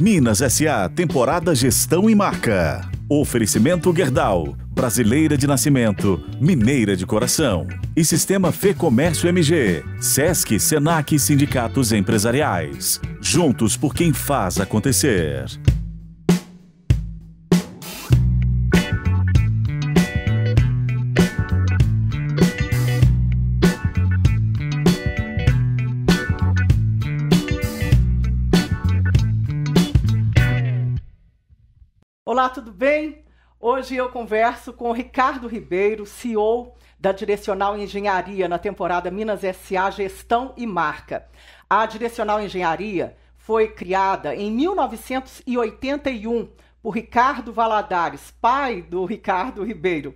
Minas SA, temporada Gestão e Marca. Oferecimento Gerdau, brasileira de nascimento, mineira de coração. E Sistema Fê Comércio MG, Sesc, Senac e Sindicatos Empresariais. Juntos por quem faz acontecer. Olá, tudo bem? Hoje eu converso com Ricardo Ribeiro, CEO da Direcional Engenharia na temporada Minas SA Gestão e Marca. A Direcional Engenharia foi criada em 1981 por Ricardo Valadares, pai do Ricardo Ribeiro.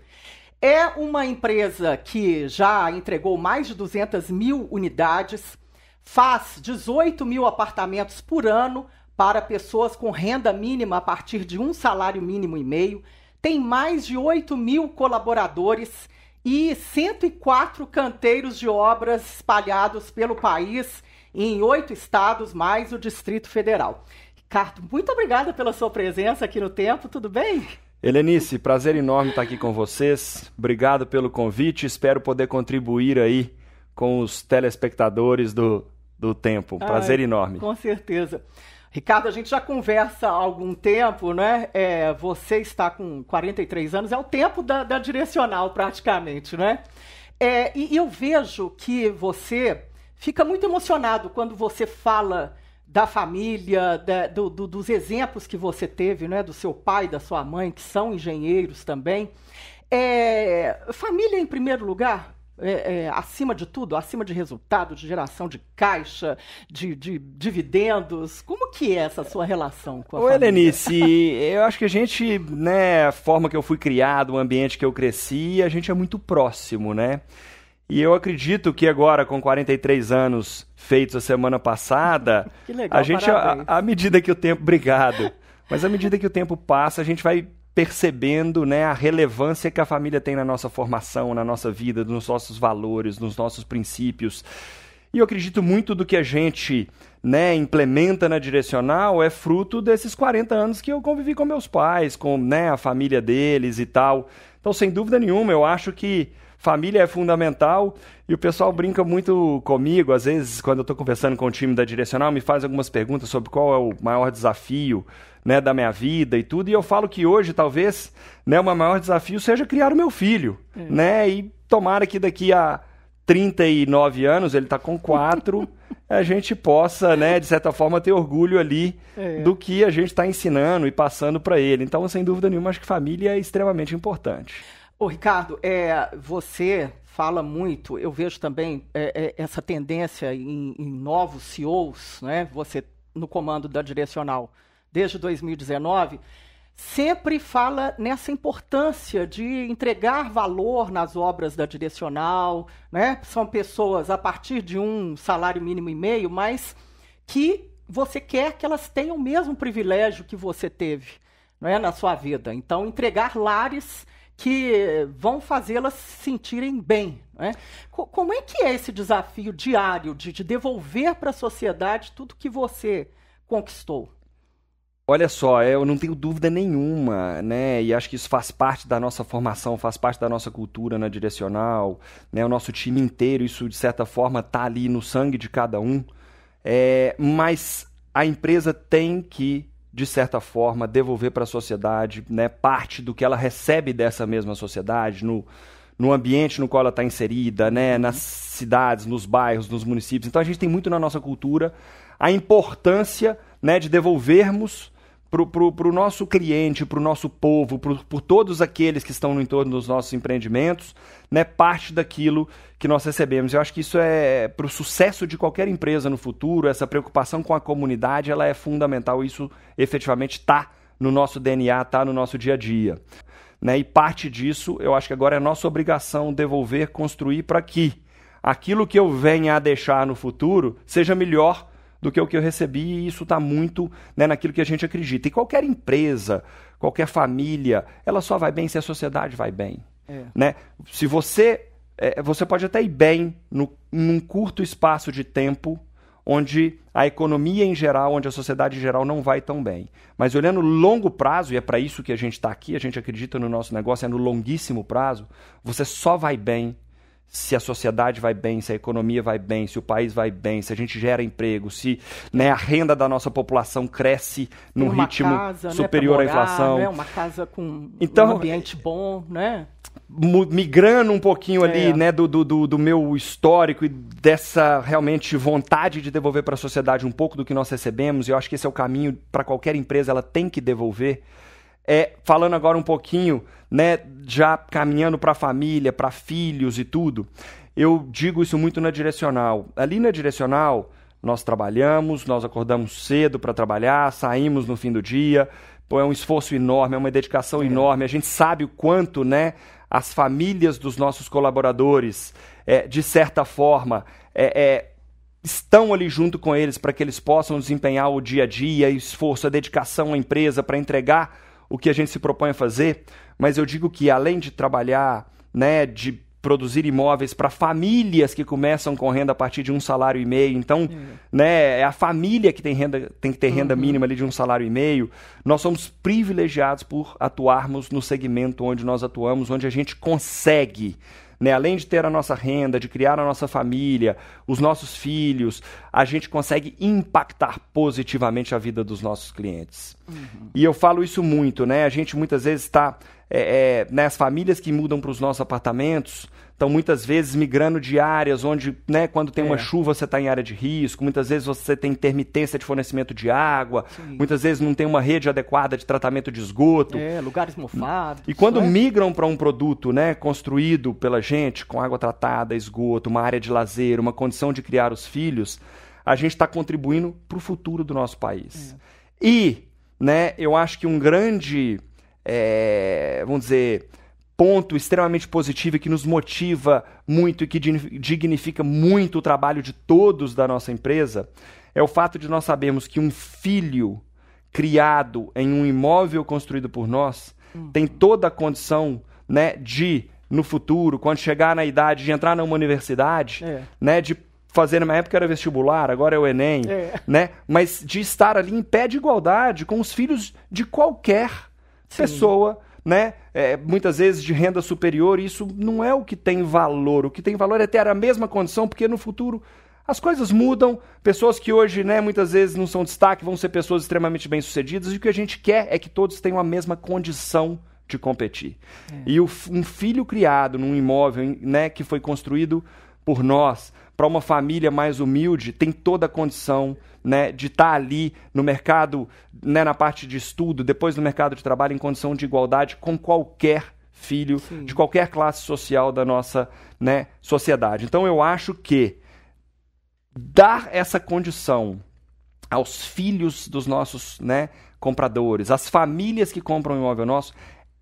É uma empresa que já entregou mais de 200 mil unidades, faz 18 mil apartamentos por ano para pessoas com renda mínima a partir de um salário mínimo e meio, tem mais de 8 mil colaboradores e 104 canteiros de obras espalhados pelo país, em oito estados, mais o Distrito Federal. Ricardo, muito obrigada pela sua presença aqui no Tempo, tudo bem? Helenice, prazer enorme estar aqui com vocês. Obrigado pelo convite. Espero poder contribuir aí com os telespectadores do, do Tempo. Prazer Ai, enorme. Com certeza. Ricardo, a gente já conversa há algum tempo, né? É, você está com 43 anos, é o tempo da, da direcional, praticamente, né? É, e, eu vejo que você fica muito emocionado quando você fala da família, da, do, do, dos exemplos que você teve, né? Do seu pai, da sua mãe, que são engenheiros também. É, família em primeiro lugar? É, é, acima de tudo, acima de resultado, de geração de caixa, de, de dividendos? Como que é essa sua relação com a Ô, família? Helenice, eu acho que a gente, né, a forma que eu fui criado, o ambiente que eu cresci, a gente é muito próximo, né? E eu acredito que agora, com 43 anos feitos a semana passada, legal, a gente, à medida que o tempo. Obrigado. Mas à medida que o tempo passa, a gente vai percebendo né, a relevância que a família tem na nossa formação, na nossa vida, nos nossos valores, nos nossos princípios. E eu acredito muito do que a gente né, implementa na direcional é fruto desses 40 anos que eu convivi com meus pais, com né, a família deles e tal. Então, sem dúvida nenhuma, eu acho que família é fundamental e o pessoal brinca muito comigo. Às vezes, quando eu estou conversando com o time da direcional, me faz algumas perguntas sobre qual é o maior desafio né, da minha vida e tudo. E eu falo que hoje, talvez, né, o meu maior desafio seja criar o meu filho. É. Né? E tomara que daqui a 39 anos, ele está com 4, a gente possa, né, de certa forma, ter orgulho ali é. do que a gente está ensinando e passando para ele. Então, sem dúvida nenhuma, acho que família é extremamente importante. Ô, Ricardo, é, você fala muito, eu vejo também é, é, essa tendência em, em, novos CEOs, né? Você no comando da direcional desde 2019, sempre fala nessa importância de entregar valor nas obras da direcional, né? São pessoas a partir de um salário mínimo e meio, mas que você quer que elas tenham o mesmo privilégio que você teve, não é, na sua vida. Então, entregar lares que vão fazê-las se sentirem bem. Né? Como é que é esse desafio diário de, de devolver para a sociedade tudo que você conquistou? Olha só, eu não tenho dúvida nenhuma, né? E acho que isso faz parte da nossa formação, faz parte da nossa cultura na direcional, né? O nosso time inteiro, isso de certa forma está ali no sangue de cada um. É, mas a empresa tem que de certa forma, devolver para a sociedade né, parte do que ela recebe dessa mesma sociedade, no, no ambiente no qual ela está inserida, né, nas cidades, nos bairros, nos municípios. Então a gente tem muito na nossa cultura a importância né, de devolvermos para o nosso cliente, para o nosso povo, por todos aqueles que estão no entorno dos nossos empreendimentos, né, parte daquilo que nós recebemos. Eu acho que isso é para o sucesso de qualquer empresa no futuro, essa preocupação com a comunidade, ela é fundamental. Isso efetivamente está no nosso DNA, está no nosso dia a dia. Né? E parte disso, eu acho que agora é nossa obrigação devolver, construir para que aquilo que eu venha a deixar no futuro seja melhor do que o que eu recebi, e isso está muito né, naquilo que a gente acredita. E qualquer empresa, qualquer família, ela só vai bem se a sociedade vai bem. É. Né? Se você. É, você pode até ir bem no, num curto espaço de tempo, onde a economia em geral, onde a sociedade em geral não vai tão bem. Mas olhando longo prazo, e é para isso que a gente está aqui, a gente acredita no nosso negócio, é no longuíssimo prazo, você só vai bem se a sociedade vai bem, se a economia vai bem, se o país vai bem, se a gente gera emprego, se né, a renda da nossa população cresce num ritmo casa, né, superior né, morar, à inflação. Né, uma casa com então, um ambiente bom, né? migrando um pouquinho ali, é. né, do, do, do meu histórico e dessa realmente vontade de devolver para a sociedade um pouco do que nós recebemos, e eu acho que esse é o caminho para qualquer empresa, ela tem que devolver. É, falando agora um pouquinho, né, já caminhando para a família, para filhos e tudo, eu digo isso muito na direcional. Ali na direcional, nós trabalhamos, nós acordamos cedo para trabalhar, saímos no fim do dia, pô, é um esforço enorme, é uma dedicação é. enorme. A gente sabe o quanto, né, as famílias dos nossos colaboradores, é, de certa forma, é, é estão ali junto com eles para que eles possam desempenhar o dia a dia, esforço, a dedicação à empresa para entregar o que a gente se propõe a fazer. Mas eu digo que além de trabalhar, né, de produzir imóveis para famílias que começam com renda a partir de um salário e meio. Então, é. né, é a família que tem, renda, tem que ter renda uhum. mínima ali de um salário e meio. Nós somos privilegiados por atuarmos no segmento onde nós atuamos, onde a gente consegue né? Além de ter a nossa renda, de criar a nossa família, os nossos filhos, a gente consegue impactar positivamente a vida dos nossos clientes. Uhum. E eu falo isso muito, né? A gente muitas vezes está é, é, né, as famílias que mudam para os nossos apartamentos estão muitas vezes migrando de áreas onde, né, quando tem é. uma chuva, você está em área de risco, muitas vezes você tem intermitência de fornecimento de água, Sim. muitas vezes não tem uma rede adequada de tratamento de esgoto. É, lugares mofados. E quando né? migram para um produto né, construído pela gente, com água tratada, esgoto, uma área de lazer, uma condição de criar os filhos, a gente está contribuindo para o futuro do nosso país. É. E né, eu acho que um grande é, vamos dizer, ponto extremamente positivo e que nos motiva muito e que dignifica muito o trabalho de todos da nossa empresa é o fato de nós sabermos que um filho criado em um imóvel construído por nós uhum. tem toda a condição né, de, no futuro, quando chegar na idade de entrar numa universidade, é. né, de fazer, na época era vestibular, agora é o Enem, é. né, mas de estar ali em pé de igualdade com os filhos de qualquer Sim. pessoa, né? É, muitas vezes de renda superior, isso não é o que tem valor. O que tem valor é ter a mesma condição, porque no futuro as coisas mudam. Pessoas que hoje, né, muitas vezes não são destaque, vão ser pessoas extremamente bem-sucedidas, e o que a gente quer é que todos tenham a mesma condição de competir. É. E o, um filho criado num imóvel, né, que foi construído por nós, para uma família mais humilde, tem toda a condição né, de estar tá ali no mercado, né, na parte de estudo, depois no mercado de trabalho, em condição de igualdade com qualquer filho Sim. de qualquer classe social da nossa né, sociedade. Então eu acho que dar essa condição aos filhos dos nossos né, compradores, às famílias que compram um imóvel nosso,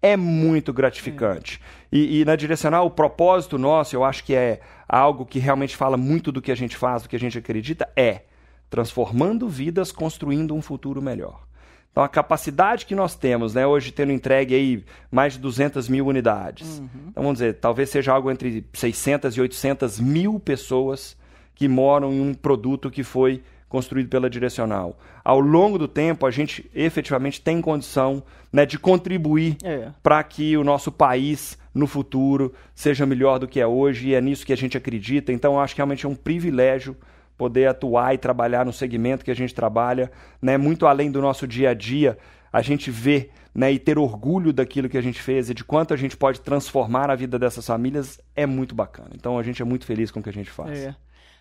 é muito gratificante. É. E, e, na direcional, o propósito nosso, eu acho que é algo que realmente fala muito do que a gente faz, do que a gente acredita, é transformando vidas, construindo um futuro melhor. Então, a capacidade que nós temos, né, hoje tendo entregue aí mais de 200 mil unidades, uhum. então vamos dizer, talvez seja algo entre 600 e 800 mil pessoas que moram em um produto que foi construído pela Direcional. Ao longo do tempo, a gente efetivamente tem condição né, de contribuir é. para que o nosso país no futuro seja melhor do que é hoje e é nisso que a gente acredita. Então, eu acho que realmente é um privilégio poder atuar e trabalhar no segmento que a gente trabalha, né, muito além do nosso dia a dia, a gente vê né, e ter orgulho daquilo que a gente fez e de quanto a gente pode transformar a vida dessas famílias é muito bacana. Então a gente é muito feliz com o que a gente faz. É.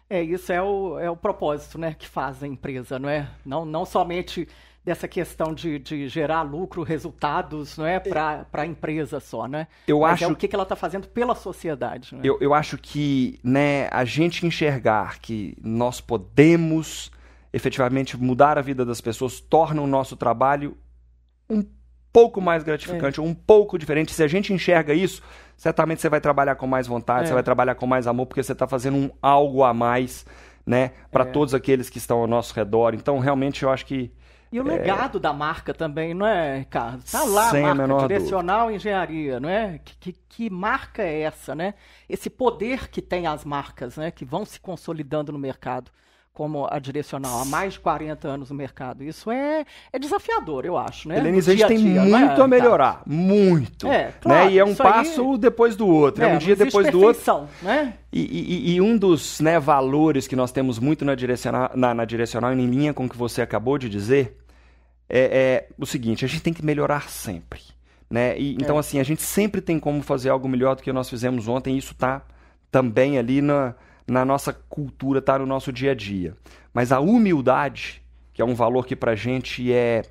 É, isso é o, é o propósito né, que faz a empresa, não é? Não, não somente dessa questão de, de gerar lucro, resultados, não é para a empresa só, né? Eu Mas acho é o que, que ela está fazendo pela sociedade. Né? Eu, eu acho que né, a gente enxergar que nós podemos efetivamente mudar a vida das pessoas torna o nosso trabalho um pouco mais gratificante, é. um pouco diferente. Se a gente enxerga isso, certamente você vai trabalhar com mais vontade, é. você vai trabalhar com mais amor, porque você está fazendo um algo a mais, né, para é. todos aqueles que estão ao nosso redor. Então, realmente, eu acho que e o é. legado da marca também, não é, Ricardo? Está lá Sem a marca direcional dúvida. engenharia, não é? Que, que, que, marca é essa, né? Esse poder que tem as marcas, né? Que vão se consolidando no mercado. Como a direcional há mais de 40 anos no mercado. Isso é, é desafiador, eu acho, né? A gente tem dia, muito é? a melhorar, muito. É, né? claro, né? E é um passo aí... depois do outro, é, é um dia depois do outro. Né? E, e, e, um dos né, valores que nós temos muito na direcional, na, na direcional, em linha com o que você acabou de dizer, é, é o seguinte, a gente tem que melhorar sempre. Né? E, então, é. assim, a gente sempre tem como fazer algo melhor do que nós fizemos ontem, e isso está também ali na na nossa cultura, está no nosso dia a dia. Mas a humildade, que é um valor que para a gente é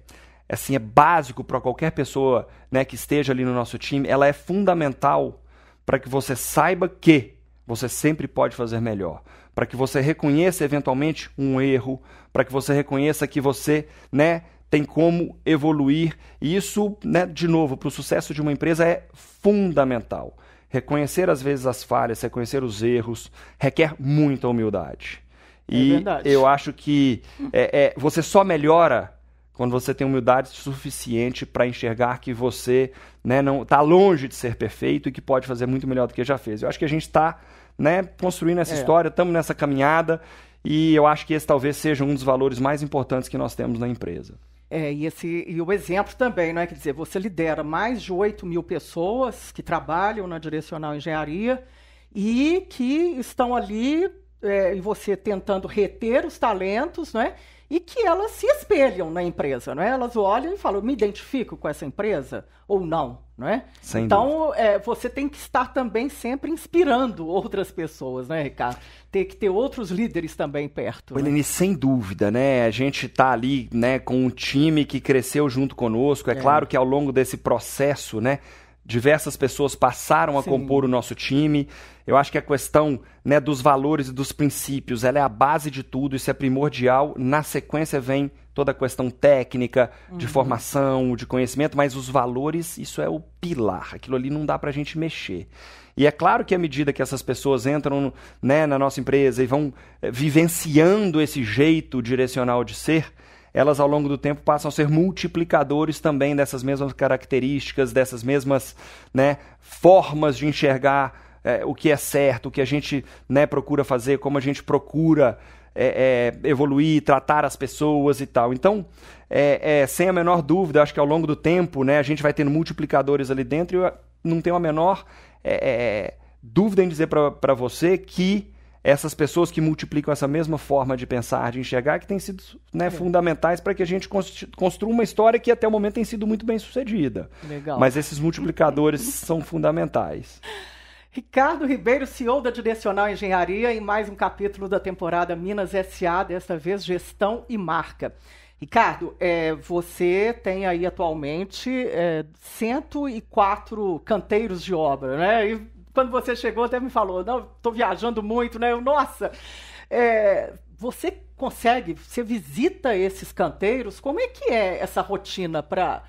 assim é básico para qualquer pessoa né, que esteja ali no nosso time, ela é fundamental para que você saiba que você sempre pode fazer melhor, para que você reconheça eventualmente um erro, para que você reconheça que você né, tem como evoluir. E isso, né, de novo, para o sucesso de uma empresa é fundamental. Reconhecer às vezes as falhas, reconhecer os erros, requer muita humildade. É e verdade. eu acho que é, é, você só melhora quando você tem humildade suficiente para enxergar que você né, não está longe de ser perfeito e que pode fazer muito melhor do que já fez. Eu acho que a gente está né, construindo essa é. história, estamos nessa caminhada e eu acho que esse talvez seja um dos valores mais importantes que nós temos na empresa. É, e, esse, e o exemplo também, não é? Quer dizer, você lidera mais de 8 mil pessoas que trabalham na direcional engenharia e que estão ali, é, e você tentando reter os talentos, não é? E que elas se espelham na empresa, não é? Elas olham e falam, me identifico com essa empresa ou não, não é? Sem então, é, você tem que estar também sempre inspirando outras pessoas, né, Ricardo? Ter que ter outros líderes também perto. Né? Eline, sem dúvida, né? A gente está ali, né, com um time que cresceu junto conosco. É, é. claro que ao longo desse processo, né, diversas pessoas passaram a Sim. compor o nosso time. Eu acho que a questão né, dos valores e dos princípios ela é a base de tudo, isso é primordial. Na sequência vem toda a questão técnica, de uhum. formação, de conhecimento, mas os valores, isso é o pilar. Aquilo ali não dá para a gente mexer. E é claro que à medida que essas pessoas entram né, na nossa empresa e vão é, vivenciando esse jeito direcional de ser, elas ao longo do tempo passam a ser multiplicadores também dessas mesmas características, dessas mesmas né, formas de enxergar é, o que é certo, o que a gente né, procura fazer, como a gente procura é, é, evoluir, tratar as pessoas e tal. Então, é, é, sem a menor dúvida, acho que ao longo do tempo né, a gente vai tendo multiplicadores ali dentro e eu não tenho a menor é, dúvida em dizer para você que essas pessoas que multiplicam essa mesma forma de pensar, de enxergar, que têm sido né, é. fundamentais para que a gente construa uma história que até o momento tem sido muito bem sucedida. Legal. Mas esses multiplicadores são fundamentais. Ricardo Ribeiro, CEO da Direcional Engenharia, em mais um capítulo da temporada Minas SA, desta vez gestão e marca. Ricardo, é, você tem aí atualmente é, 104 canteiros de obra, né? E quando você chegou, até me falou, não, estou viajando muito, né? Eu, nossa, é, você consegue, você visita esses canteiros, como é que é essa rotina para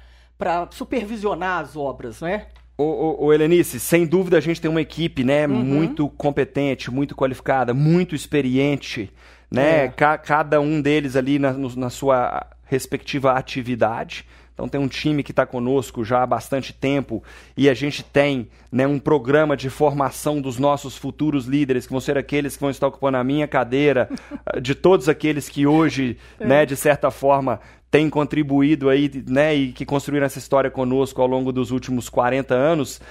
supervisionar as obras, né? Ô, ô, ô, Helenice, sem dúvida a gente tem uma equipe, né, uhum. muito competente, muito qualificada, muito experiente, né, é. Ca cada um deles ali na, no, na sua respectiva atividade. Então tem um time que está conosco já há bastante tempo e a gente tem né, um programa de formação dos nossos futuros líderes, que vão ser aqueles que vão estar ocupando a minha cadeira, de todos aqueles que hoje, é. né, de certa forma, têm contribuído aí, né, e que construíram essa história conosco ao longo dos últimos 40 anos.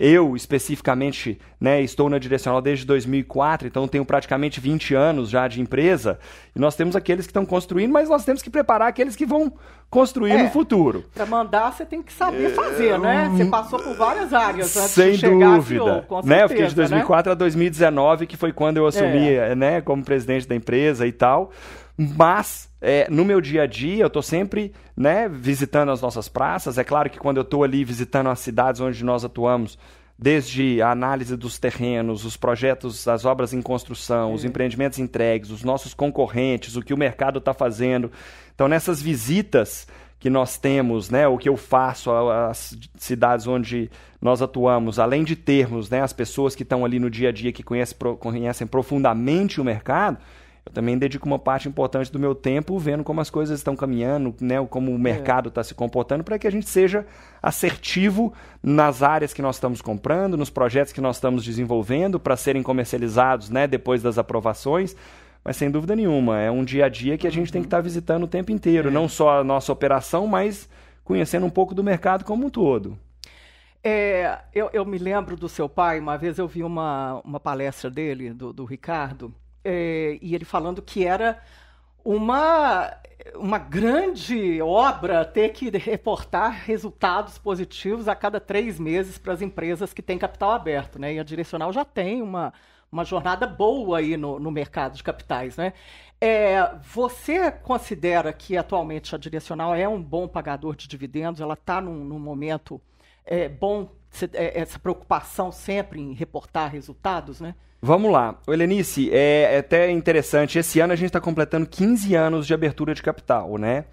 Eu, especificamente, né, estou na Direcional desde 2004, então tenho praticamente 20 anos já de empresa. E nós temos aqueles que estão construindo, mas nós temos que preparar aqueles que vão construir é, no futuro. Para mandar, você tem que saber fazer, é, né? Você passou por várias áreas antes Sem de chegar dúvida. CEO, com certeza, né? Eu fiquei de 2004 né? a 2019, que foi quando eu assumi é. né, como presidente da empresa e tal. Mas é, no meu dia a dia eu estou sempre né, visitando as nossas praças. É claro que quando eu estou ali visitando as cidades onde nós atuamos, desde a análise dos terrenos, os projetos, as obras em construção, os empreendimentos entregues, os nossos concorrentes, o que o mercado está fazendo. Então, nessas visitas que nós temos, né, o que eu faço às cidades onde nós atuamos, além de termos né, as pessoas que estão ali no dia a dia que conhecem, conhecem profundamente o mercado, eu também dedico uma parte importante do meu tempo vendo como as coisas estão caminhando, né, como o é. mercado está se comportando, para que a gente seja assertivo nas áreas que nós estamos comprando, nos projetos que nós estamos desenvolvendo para serem comercializados né, depois das aprovações. mas sem dúvida nenhuma, é um dia a dia que a gente tem que estar tá visitando o tempo inteiro, é. não só a nossa operação, mas conhecendo um pouco do mercado como um todo. É, eu, eu, me lembro do seu pai, uma vez eu vi uma, uma palestra dele, do, do Ricardo, é, e ele falando que era uma, uma grande obra ter que reportar resultados positivos a cada três meses para as empresas que têm capital aberto. Né? E a Direcional já tem uma, uma jornada boa aí no, no mercado de capitais. Né? É, você considera que atualmente a Direcional é um bom pagador de dividendos? Ela está num, num momento é bom é, essa preocupação sempre em reportar resultados, né? Vamos lá. O Helenice, é, é até interessante. Esse ano a gente está completando 15 anos de abertura de capital, né?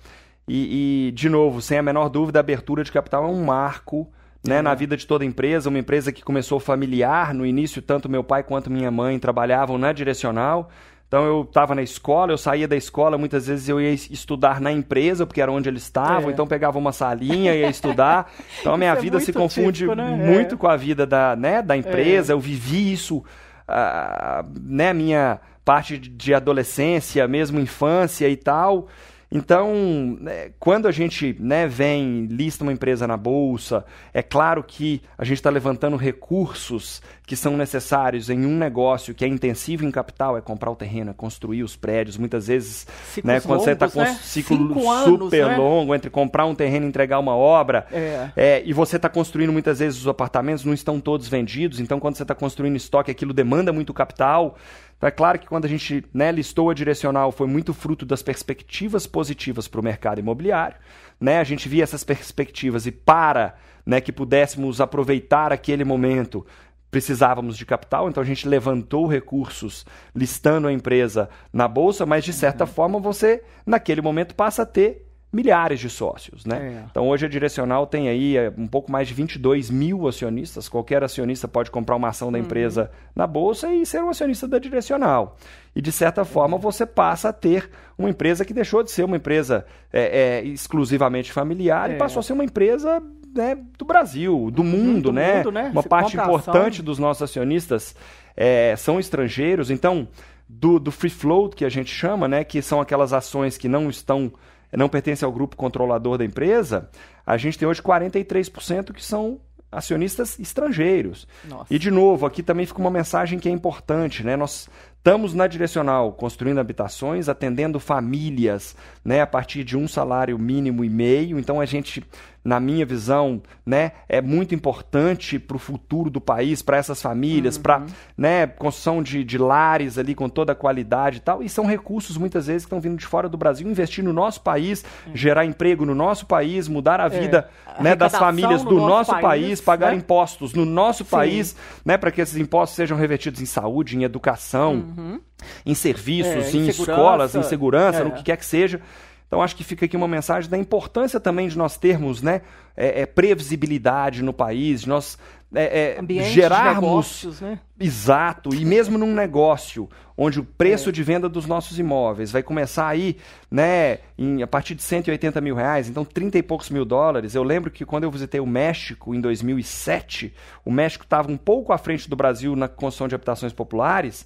E, e, de novo, sem a menor dúvida, a abertura de capital é um marco né, na vida de toda empresa. Uma empresa que começou familiar. No início, tanto meu pai quanto minha mãe trabalhavam na direcional. Então eu estava na escola, eu saía da escola, muitas vezes eu ia estudar na empresa, porque era onde eles estavam, é. então pegava uma salinha e ia estudar. Então a minha é vida se confunde típico, né? muito é. com a vida da, né, da empresa, é. eu vivi isso, uh, né, minha parte de adolescência, mesmo infância e tal. Então, né, quando a gente né, vem, lista uma empresa na bolsa, é claro que a gente está levantando recursos que são necessários em um negócio que é intensivo em capital, é comprar o terreno, é construir os prédios. Muitas vezes, né, quando longos, você está com né? um ciclo Cinco super anos, né? longo entre comprar um terreno e entregar uma obra, é. É, e você está construindo muitas vezes os apartamentos, não estão todos vendidos, então quando você está construindo estoque, aquilo demanda muito capital. Então é claro que quando a gente né, listou a direcional foi muito fruto das perspectivas positivas para o mercado imobiliário. Né? A gente via essas perspectivas e para né, que pudéssemos aproveitar aquele momento, precisávamos de capital, então a gente levantou recursos listando a empresa na bolsa, mas de certa uhum. forma você, naquele momento, passa a ter milhares de sócios. Né? É. Então hoje a Direcional tem aí é, um pouco mais de 22 mil acionistas. Qualquer acionista pode comprar uma ação da uhum. empresa uhum. na bolsa e ser um acionista da Direcional. E de certa forma você passa a ter uma empresa que deixou de ser uma empresa é, é exclusivamente familiar e é. passou a ser uma empresa né, do Brasil, do mundo, do né? Mundo, né? Uma Se parte importante dos nossos acionistas é, são estrangeiros. Então do, do free float que a gente chama, né, que são aquelas ações que não estão não pertence ao grupo controlador da empresa, a gente tem hoje 43% que são acionistas estrangeiros. Nossa. E, de novo, aqui também fica uma mensagem que é importante, né? Nós estamos na direcional construindo habitações, atendendo famílias, né, a partir de um salário mínimo e meio. Então a gente na minha visão, né, é muito importante para o futuro do país, para essas famílias, uhum. para né, construção de, de lares ali com toda a qualidade e tal. E são recursos muitas vezes que estão vindo de fora do Brasil, investir no nosso país, uhum. gerar emprego no nosso país, mudar a é. vida é. a né, das famílias do nosso, nosso país, país, pagar né? impostos no nosso Sim. país, né, para que esses impostos sejam revertidos em saúde, em educação, uhum. em serviços, é, em, em escolas, em segurança, no é. que quer que seja. Então acho que fica aqui uma mensagem da importância também de nós termos né, é, é, previsibilidade no país, de nós é, é gerarmos. Negócios, né? Exato, e mesmo num negócio onde o preço é. de venda dos nossos imóveis vai começar aí, né, em, a partir de 180 mil reais, então 30 e poucos mil dólares. Eu lembro que quando eu visitei o México em 2007, o México estava um pouco à frente do Brasil na construção de habitações populares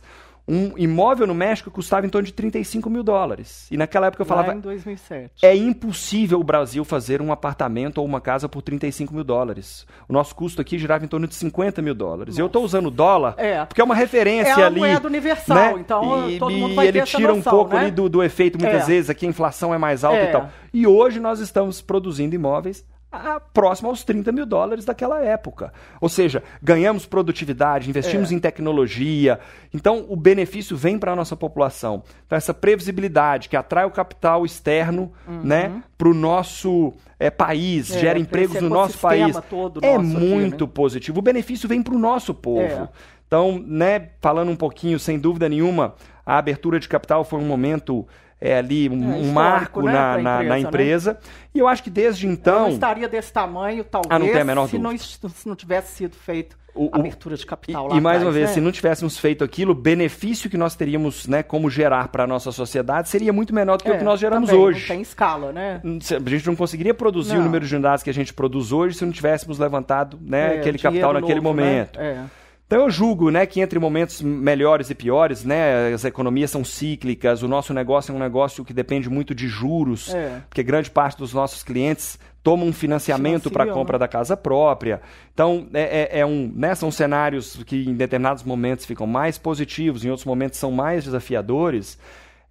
um imóvel no México custava em torno de 35 mil dólares. E naquela época eu falava. Lá em 2007. É impossível o Brasil fazer um apartamento ou uma casa por 35 mil dólares. O nosso custo aqui girava em torno de 50 mil dólares. Nossa. Eu estou usando dólar é. porque é uma referência é ali. É moeda universal, né? então e, todo mundo vai e ele tira noção, um pouco né? ali do, do efeito, muitas é. vezes, aqui a inflação é mais alta e é. tal. E hoje nós estamos produzindo imóveis a, próximo aos 30 mil dólares daquela época. Ou seja, ganhamos produtividade, investimos é. em tecnologia. Então, o benefício vem para a nossa população. Então, essa previsibilidade que atrai o capital externo uhum. né, para o nosso é, país, é, gera empregos no nosso país. é nosso muito aqui, né? positivo. O benefício vem para o nosso povo. É. Então, né, falando um pouquinho, sem dúvida nenhuma, a abertura de capital foi um momento é ali um, é, marco né, na, na, empresa, na empresa. Né? E eu acho que desde então. Não estaria desse tamanho, talvez, ah, não tem a menor se, não, se não tivesse sido feito o, abertura de capital e, lá. E mais uma vez, né? se não tivéssemos feito aquilo, o benefício que nós teríamos, né, como gerar para a nossa sociedade seria muito menor do que é, o que nós geramos também, hoje. Não tem escala, né? A gente não conseguiria produzir não. o número de unidades que a gente produz hoje se não tivéssemos levantado né, é, aquele capital naquele novo, né? momento. Né? É. Então eu julgo né, que entre momentos melhores e piores, né, as economias são cíclicas, o nosso negócio é um negócio que depende muito de juros, é. porque grande parte dos nossos clientes toma um financiamento para a compra né? da casa própria. Então, é, é, é, um, né, são cenários que em determinados momentos ficam mais positivos, em outros momentos são mais desafiadores,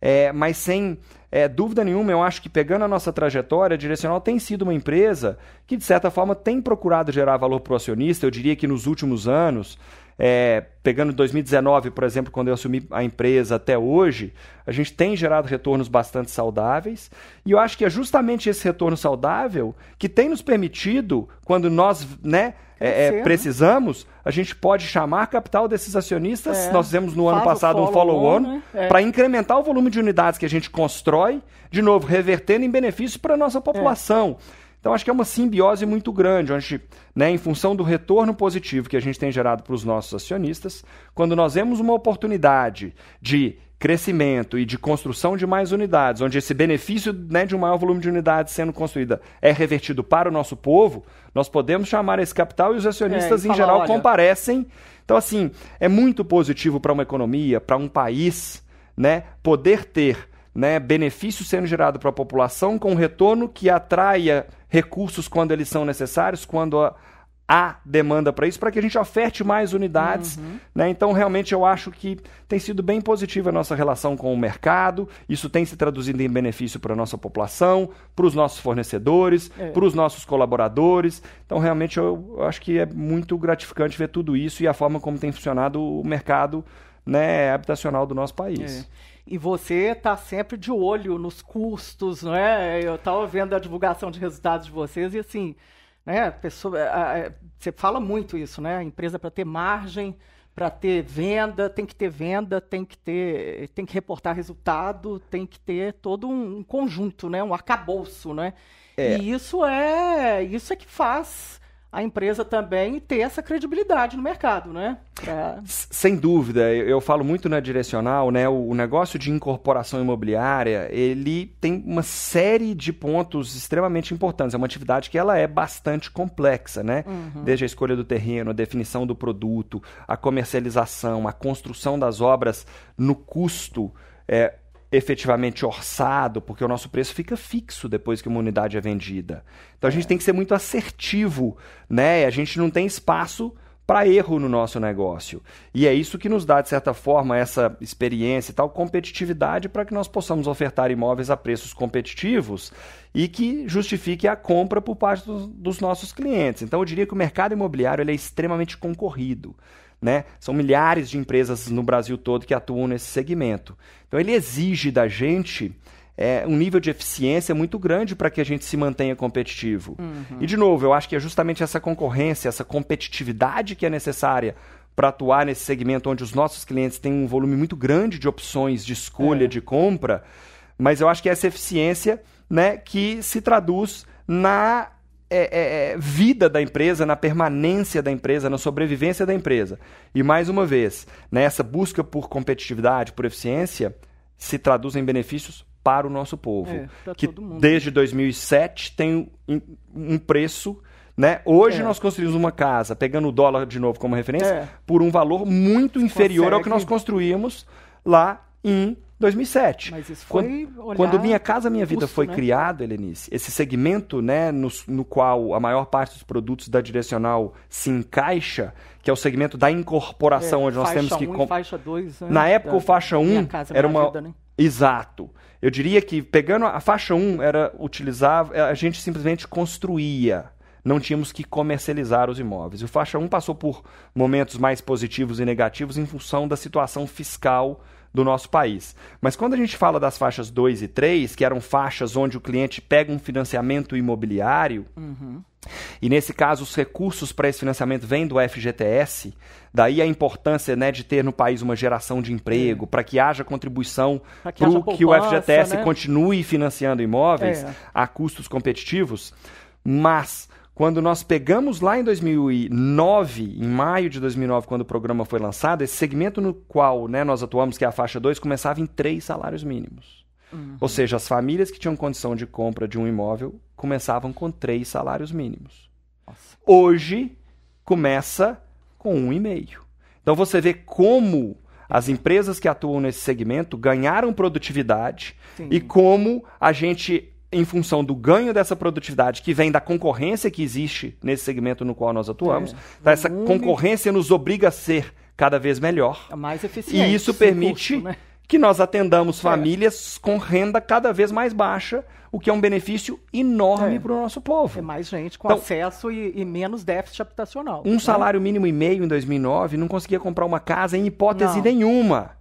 é, mas sem é, dúvida nenhuma, eu acho que pegando a nossa trajetória, a Direcional tem sido uma empresa que, de certa forma, tem procurado gerar valor para o acionista. Eu diria que nos últimos anos, é, pegando 2019, por exemplo, quando eu assumi a empresa até hoje, a gente tem gerado retornos bastante saudáveis. E eu acho que é justamente esse retorno saudável que tem nos permitido, quando nós né, é, é, precisamos, a gente pode chamar capital desses acionistas. É. Nós fizemos no Faz ano passado um follow-on né? É. para incrementar o volume de unidades que a gente constrói, de novo, revertendo em benefício para a nossa população. Então acho que é uma simbiose muito grande, onde, né, em função do retorno positivo que a gente tem gerado para os nossos acionistas, quando nós vemos uma oportunidade de crescimento e de construção de mais unidades, onde esse benefício né, de um maior volume de unidades sendo construída é revertido para o nosso povo, nós podemos chamar esse capital e os acionistas, é, e em geral, olha... comparecem. Então, assim, é muito positivo para uma economia, para um país, né, poder ter né, benefício sendo gerado para a população com retorno que atraia recursos quando eles são necessários, quando há demanda para isso, para que a gente oferte mais unidades. Uhum. Né? Então, realmente, eu acho que tem sido bem positiva a nossa relação com o mercado. Isso tem se traduzido em benefício para a nossa população, para os nossos fornecedores, é. para os nossos colaboradores. Então, realmente, eu, eu acho que é muito gratificante ver tudo isso e a forma como tem funcionado o mercado né, habitacional do nosso país. É. E você está sempre de olho nos custos, não é? Eu estava vendo a divulgação de resultados de vocês e assim, né, pessoa, a, a, você fala muito isso, né? A empresa para ter margem, para ter venda, tem que ter venda, tem que ter, tem que reportar resultado, tem que ter todo um, um conjunto, né? Um arcabouço, né? É. E isso é, isso é que faz a empresa também ter essa credibilidade no mercado, né? Pra... Sem dúvida, eu falo muito na direcional, né? O negócio de incorporação imobiliária, ele tem uma série de pontos extremamente importantes. É uma atividade que ela é bastante complexa, né? Uhum. Desde a escolha do terreno, a definição do produto, a comercialização, a construção das obras no custo. É, efetivamente orçado, porque o nosso preço fica fixo depois que uma unidade é vendida. Então a gente é. tem que ser muito assertivo, né? A gente não tem espaço para erro no nosso negócio. E é isso que nos dá, de certa forma, essa experiência e tal, competitividade para que nós possamos ofertar imóveis a preços competitivos e que justifique a compra por parte dos, dos nossos clientes. Então eu diria que o mercado imobiliário é extremamente concorrido. Né? São milhares de empresas no Brasil todo que atuam nesse segmento. Então ele exige da gente é, um nível de eficiência muito grande para que a gente se mantenha competitivo. Uhum. E de novo, eu acho que é justamente essa concorrência, essa competitividade que é necessária para atuar nesse segmento onde os nossos clientes têm um volume muito grande de opções de escolha é. de compra, mas eu acho que é essa eficiência né, que se traduz na é, é, é, vida da empresa, na permanência da empresa, na sobrevivência da empresa. E mais uma vez, nessa né, busca por competitividade, por eficiência, se traduz em benefícios para o nosso povo. É, que desde 2007 tem um preço. Né? Hoje é. nós construímos uma casa, pegando o dólar de novo como referência, é. por um valor muito inferior Consegue... ao que nós construímos lá em 2007. Mas isso foi quando, quando Minha Casa Minha Vida custo, foi né? criado, Helenice, esse segmento né, no, no qual a maior parte dos produtos da Direcional se encaixa, que é o segmento da incorporação, é, onde nós temos que... Um faixa 2, né? Na época, da, o faixa 1 um era uma... Vida, né? Exato. Eu diria que, pegando a faixa 1, era utilizava, a gente simplesmente construía não tínhamos que comercializar os imóveis. O faixa 1 passou por momentos mais positivos e negativos em função da situação fiscal do nosso país. Mas quando a gente fala das faixas 2 e 3, que eram faixas onde o cliente pega um financiamento imobiliário, uhum. e nesse caso os recursos para esse financiamento vêm do FGTS, daí a importância né, de ter no país uma geração de emprego, para que haja contribuição para que, que, o FGTS né? continue financiando imóveis é. a custos competitivos, mas quando nós pegamos lá em 2009, em maio de 2009, quando o programa foi lançado, esse segmento no qual né, nós atuamos, que é a faixa 2, começava em três salários mínimos. Uhum. Ou seja, as famílias que tinham condição de compra de um imóvel começavam com três salários mínimos. Nossa. Hoje, começa com um e meio. Então você vê como as empresas que atuam nesse segmento ganharam produtividade Sim. e como a gente em função do ganho dessa produtividade que vem da concorrência que existe nesse segmento no qual nós atuamos, é. Tá, essa concorrência nos obriga a ser cada vez melhor. É mais eficiente. E isso permite custo, né? que nós atendamos é. famílias é. com renda cada vez mais baixa, o que é um benefício enorme é. para o nosso povo. É mais gente com então, acesso e, e, menos déficit habitacional. Um né? salário mínimo e meio em 2009 não conseguia comprar uma casa em hipótese não. nenhuma.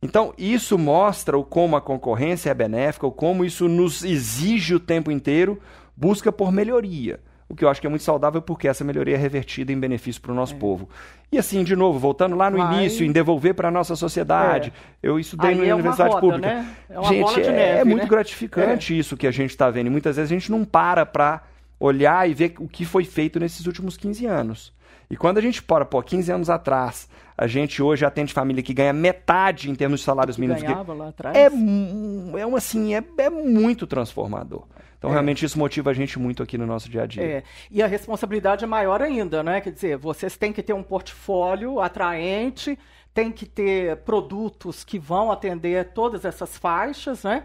Então, isso mostra o como a concorrência é benéfica, o como isso nos exige o tempo inteiro busca por melhoria. O que eu acho que é muito saudável porque essa melhoria é revertida em benefício para o nosso é. povo. E assim, de novo, voltando lá no início, em devolver para a nossa sociedade. É. Eu estudei na é universidade roda, pública. Né? É gente, é, neve, é, muito né? gratificante isso que a gente está vendo. E muitas vezes a gente não para para olhar e ver o que foi feito nesses últimos 15 anos. E quando a gente para, pô, 15 anos atrás, a gente hoje atende família que ganha metade em termos de salários que mínimos. Ganhava lá atrás. É, é, um, assim, é, é muito transformador. Então, é. realmente, isso motiva a gente muito aqui no nosso dia a dia. É. E a responsabilidade é maior ainda, né? Quer dizer, vocês têm que ter um portfólio atraente, tem que ter produtos que vão atender todas essas faixas, né?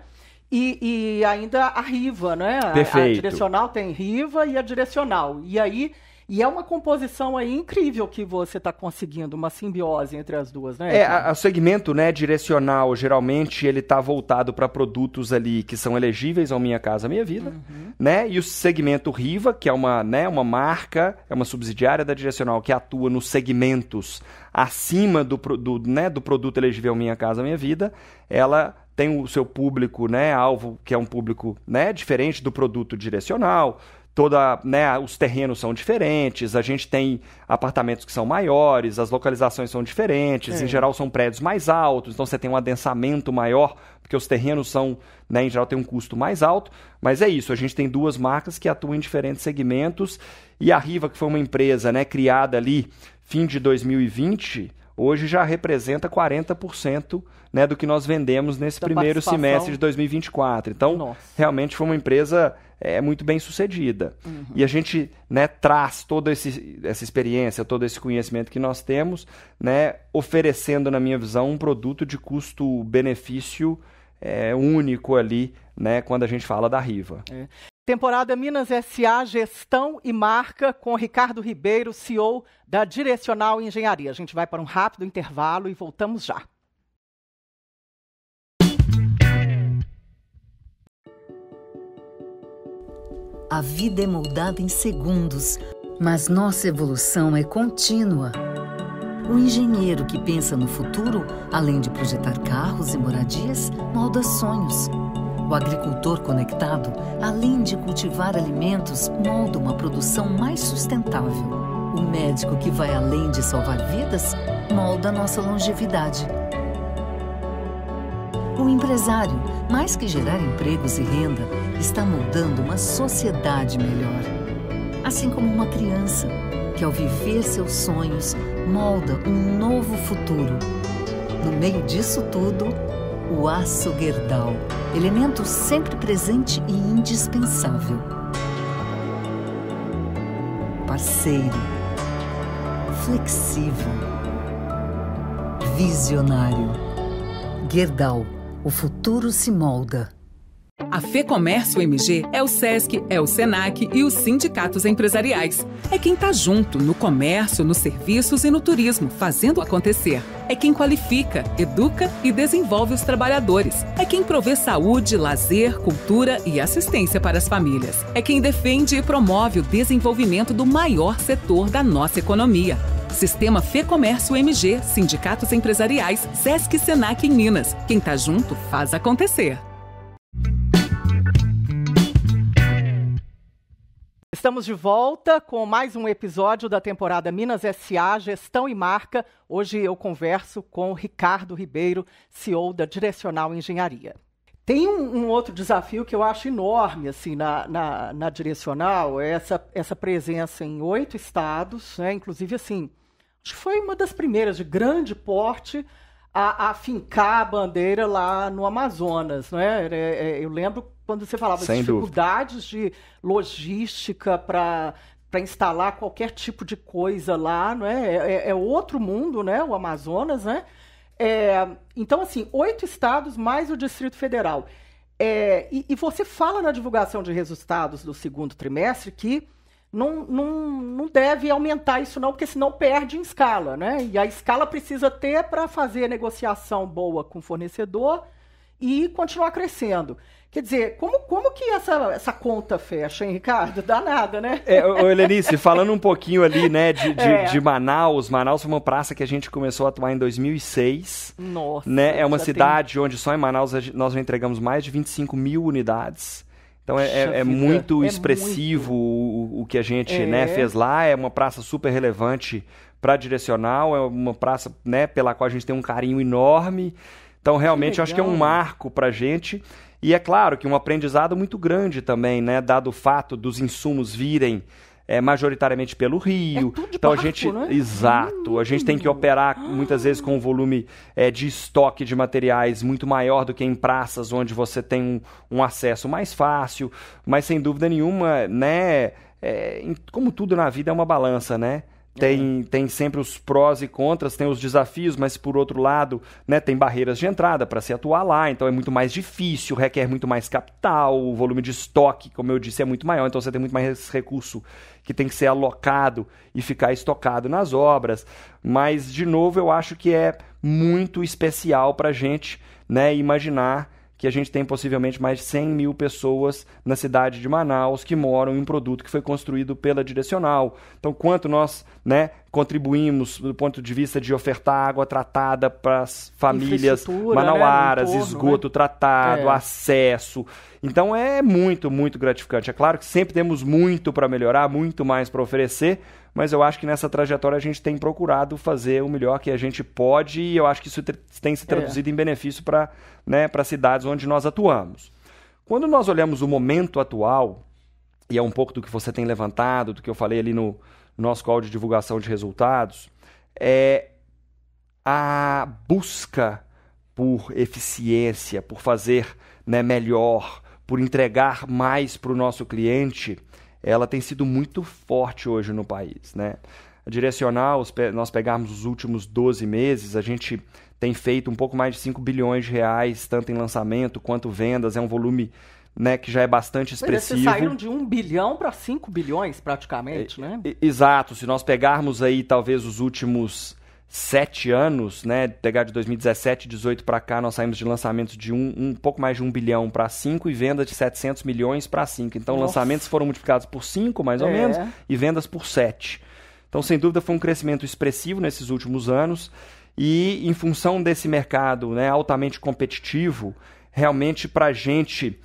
E, e ainda a Riva, né? Perfeito. A, a direcional tem Riva e a direcional. E aí e é uma composição aí incrível que você está conseguindo, uma simbiose entre as duas, né? É, o segmento né, direcional, geralmente, ele está voltado para produtos ali que são elegíveis ao Minha Casa Minha Vida, uhum. né? E o segmento Riva, que é uma, né, uma marca, é uma subsidiária da direcional que atua nos segmentos acima do, do, né, do produto elegível Minha Casa Minha Vida, ela tem o seu público, né, alvo, que é um público, né, diferente do produto direcional, toda, né, os terrenos são diferentes, a gente tem apartamentos que são maiores, as localizações são diferentes, é. em geral são prédios mais altos, então você tem um adensamento maior, porque os terrenos são, né, em geral tem um custo mais alto, mas é isso, a gente tem duas marcas que atuam em diferentes segmentos e a Riva, que foi uma empresa, né, criada ali fim de 2020, hoje já representa 40% né, do que nós vendemos nesse da primeiro semestre de 2024. Então, Nossa. realmente foi uma empresa é muito bem sucedida. Uhum. E a gente né, traz toda esse, essa experiência, todo esse conhecimento que nós temos, né, oferecendo, na minha visão, um produto de custo-benefício é, único ali, né, quando a gente fala da Riva. É. Temporada Minas SA Gestão e Marca com Ricardo Ribeiro, CEO da Direcional Engenharia. A gente vai para um rápido intervalo e voltamos já. A vida é moldada em segundos, mas nossa evolução é contínua. O engenheiro que pensa no futuro, além de projetar carros e moradias, molda sonhos. O agricultor conectado, além de cultivar alimentos, molda uma produção mais sustentável. O médico que vai além de salvar vidas, molda nossa longevidade. O empresário, mais que gerar empregos e renda, está moldando uma sociedade melhor. Assim como uma criança, que ao viver seus sonhos, molda um novo futuro. No meio disso tudo, o aço Gerdau, elemento sempre presente e indispensável. Parceiro, flexível, visionário. Gerdau o futuro se molda. A FEComércio MG é o SESC, é o SENAC e os sindicatos empresariais. É quem está junto no comércio, nos serviços e no turismo, fazendo acontecer. É quem qualifica, educa e desenvolve os trabalhadores. É quem provê saúde, lazer, cultura e assistência para as famílias. É quem defende e promove o desenvolvimento do maior setor da nossa economia. Sistema Fê Comércio MG, Sindicatos Empresariais, Sesc Senac em Minas. Quem tá junto faz acontecer. Estamos de volta com mais um episódio da temporada Minas SA Gestão e Marca. Hoje eu converso com Ricardo Ribeiro, CEO da Direcional Engenharia. Tem um, um, outro desafio que eu acho enorme assim na, na, na direcional, é essa, essa presença em oito estados, né? inclusive assim, acho que foi uma das primeiras de grande porte a, a fincar a bandeira lá no Amazonas. Né? Eu lembro quando você falava Sem de dificuldades dúvida. de logística para para instalar qualquer tipo de coisa lá, não é? é? É, é outro mundo, né? O Amazonas, né? É, então, assim, oito estados mais o Distrito Federal. É, e, e, você fala na divulgação de resultados do segundo trimestre que não, não, não deve aumentar isso não, porque senão perde em escala, né? E a escala precisa ter para fazer negociação boa com o fornecedor e continuar crescendo. Quer dizer, como, como que essa, essa conta fecha, hein, Ricardo? Dá nada, né? É, ô, Helenice, falando um pouquinho ali, né, de, de, é. de, Manaus, Manaus foi uma praça que a gente começou a atuar em 2006. Nossa. Né? É uma cidade tem... onde só em Manaus nós já entregamos mais de 25 mil unidades. Então é, é, é muito é expressivo muito. O, o, que a gente é. né, fez lá. É uma praça super relevante para direcional, é uma praça né, pela qual a gente tem um carinho enorme. Então, realmente, acho que é um marco para a gente. E é claro que um aprendizado muito grande também, né? Dado o fato dos insumos virem é, majoritariamente pelo Rio. É então barco, a gente. Né? Exato. A gente tem que operar muitas vezes com um volume é, de estoque de materiais muito maior do que em praças onde você tem um, um acesso mais fácil. Mas sem dúvida nenhuma, né? É, como tudo na vida é uma balança, né? Tem, é. tem sempre os prós e contras, tem os desafios, mas por outro lado, né, tem barreiras de entrada para se atuar lá, então é muito mais difícil, requer muito mais capital, o volume de estoque, como eu disse, é muito maior, então você tem muito mais recurso que tem que ser alocado e ficar estocado nas obras. Mas, de novo, eu acho que é muito especial para a gente né, imaginar que a gente tem possivelmente mais de 100 mil pessoas na cidade de Manaus que moram em um produto que foi construído pela Direcional. Então, quanto nós né, contribuímos do ponto de vista de ofertar água tratada para as famílias né, manauaras, né? entorno, esgoto né? tratado, é. acesso. Então, é muito, muito gratificante. É claro que sempre temos muito para melhorar, muito mais para oferecer, mas eu acho que nessa trajetória a gente tem procurado fazer o melhor que a gente pode e eu acho que isso tem se traduzido é. em benefício para né, cidades onde nós atuamos. Quando nós olhamos o momento atual, e é um pouco do que você tem levantado, do que eu falei ali no nosso call de divulgação de resultados, é a busca por eficiência, por fazer né, melhor, por entregar mais para o nosso cliente, ela tem sido muito forte hoje no país, né? Direcional, nós pegarmos os últimos 12 meses, a gente tem feito um pouco mais de 5 bilhões de reais, tanto em lançamento quanto vendas, é um volume né, que já é bastante expressivo. Mas vocês saíram de 1 bilhão para 5 bilhões, praticamente, é, né? Exato. Se nós pegarmos aí, talvez, os últimos sete anos, né? Pegar de 2017, 18 para cá, nós saímos de lançamentos de um, um pouco mais de um bilhão para cinco e vendas de 700 milhões para cinco. Então, Nossa. lançamentos foram multiplicados por cinco, mais ou é. menos, e vendas por sete. Então, sem dúvida, foi um crescimento expressivo nesses últimos anos. E em função desse mercado né, altamente competitivo, realmente para a gente,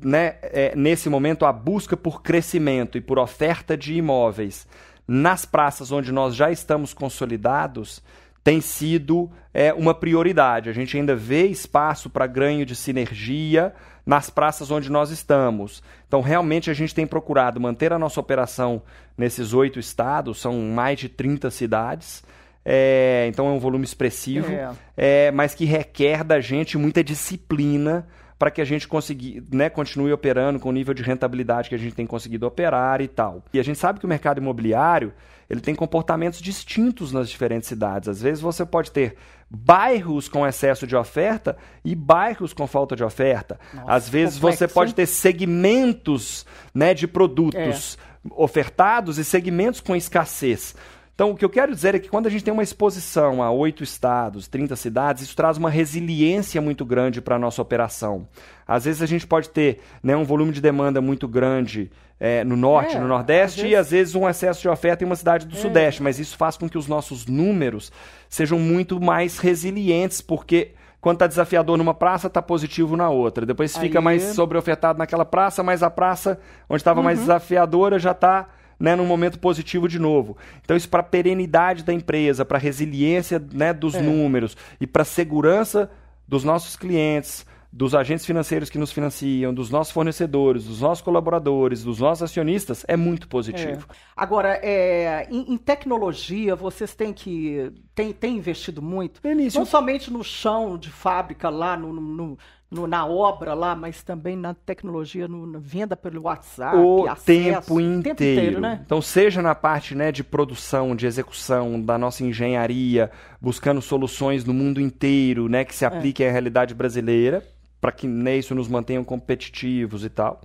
né, é, nesse momento, a busca por crescimento e por oferta de imóveis nas praças onde nós já estamos consolidados tem sido é, uma prioridade. A gente ainda vê espaço para ganho de sinergia nas praças onde nós estamos. Então, realmente, a gente tem procurado manter a nossa operação nesses oito estados, são mais de 30 cidades. É, então, é um volume expressivo, é. é mas que requer da gente muita disciplina para que a gente consiga, né, continue operando com o nível de rentabilidade que a gente tem conseguido operar e tal. E a gente sabe que o mercado imobiliário ele tem comportamentos distintos nas diferentes cidades. Às vezes você pode ter bairros com excesso de oferta e bairros com falta de oferta. Nossa, Às vezes complexo. você pode ter segmentos né, de produtos é. ofertados e segmentos com escassez. Então, o que eu quero dizer é que quando a gente tem uma exposição a oito estados, 30 cidades, isso traz uma resiliência muito grande para a nossa operação. Às vezes a gente pode ter né, um volume de demanda muito grande é, no norte, é, no nordeste, às vezes... e às vezes um excesso de oferta em uma cidade do é. sudeste, mas isso faz com que os nossos números sejam muito mais resilientes, porque quando está desafiador numa praça, está positivo na outra. Depois fica Aí... mais sobreofertado naquela praça, mas a praça onde estava uhum. mais desafiadora já está né, num momento positivo de novo. Então, isso para a perenidade da empresa, para a resiliência né, dos é. números e para a segurança dos nossos clientes, dos agentes financeiros que nos financiam, dos nossos fornecedores, dos nossos colaboradores, dos nossos acionistas, é muito positivo. É. Agora, é, em, em, tecnologia, vocês têm que. têm, têm investido muito. Não somente no chão de fábrica lá no, no, no, na obra lá, mas também na tecnologia, no, na venda pelo WhatsApp. O acesso, tempo inteiro. tempo inteiro né? Então, seja na parte né, de produção, de execução, da nossa engenharia, buscando soluções no mundo inteiro né, que se apliquem é. à realidade brasileira, para que né, isso nos mantenha competitivos e tal.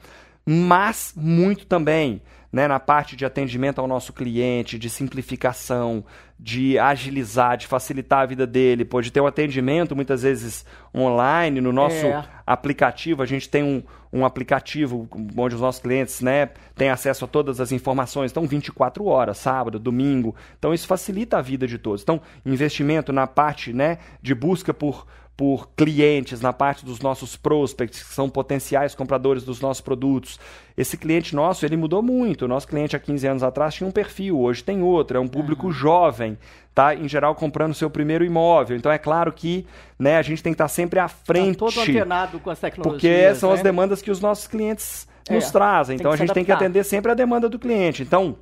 Mas muito também né, na parte de atendimento ao nosso cliente, de simplificação, de agilizar, de facilitar a vida dele, pode ter um atendimento muitas vezes online no nosso é. aplicativo. A gente tem um, um aplicativo onde os nossos clientes né, têm acesso a todas as informações. Então, 24 horas, sábado, domingo. Então, isso facilita a vida de todos. Então, investimento na parte né, de busca por por clientes na parte dos nossos prospects, que são potenciais compradores dos nossos produtos. Esse cliente nosso, ele mudou muito. O nosso cliente há 15 anos atrás tinha um perfil, hoje tem outro, é um público uhum. jovem, tá? Em geral comprando seu primeiro imóvel. Então é claro que, né, a gente tem que estar sempre à frente. Tá todo antenado com as tecnologias. Porque são né? as demandas que os nossos clientes é, nos trazem. Então a gente tem que atender sempre a demanda do cliente. Então,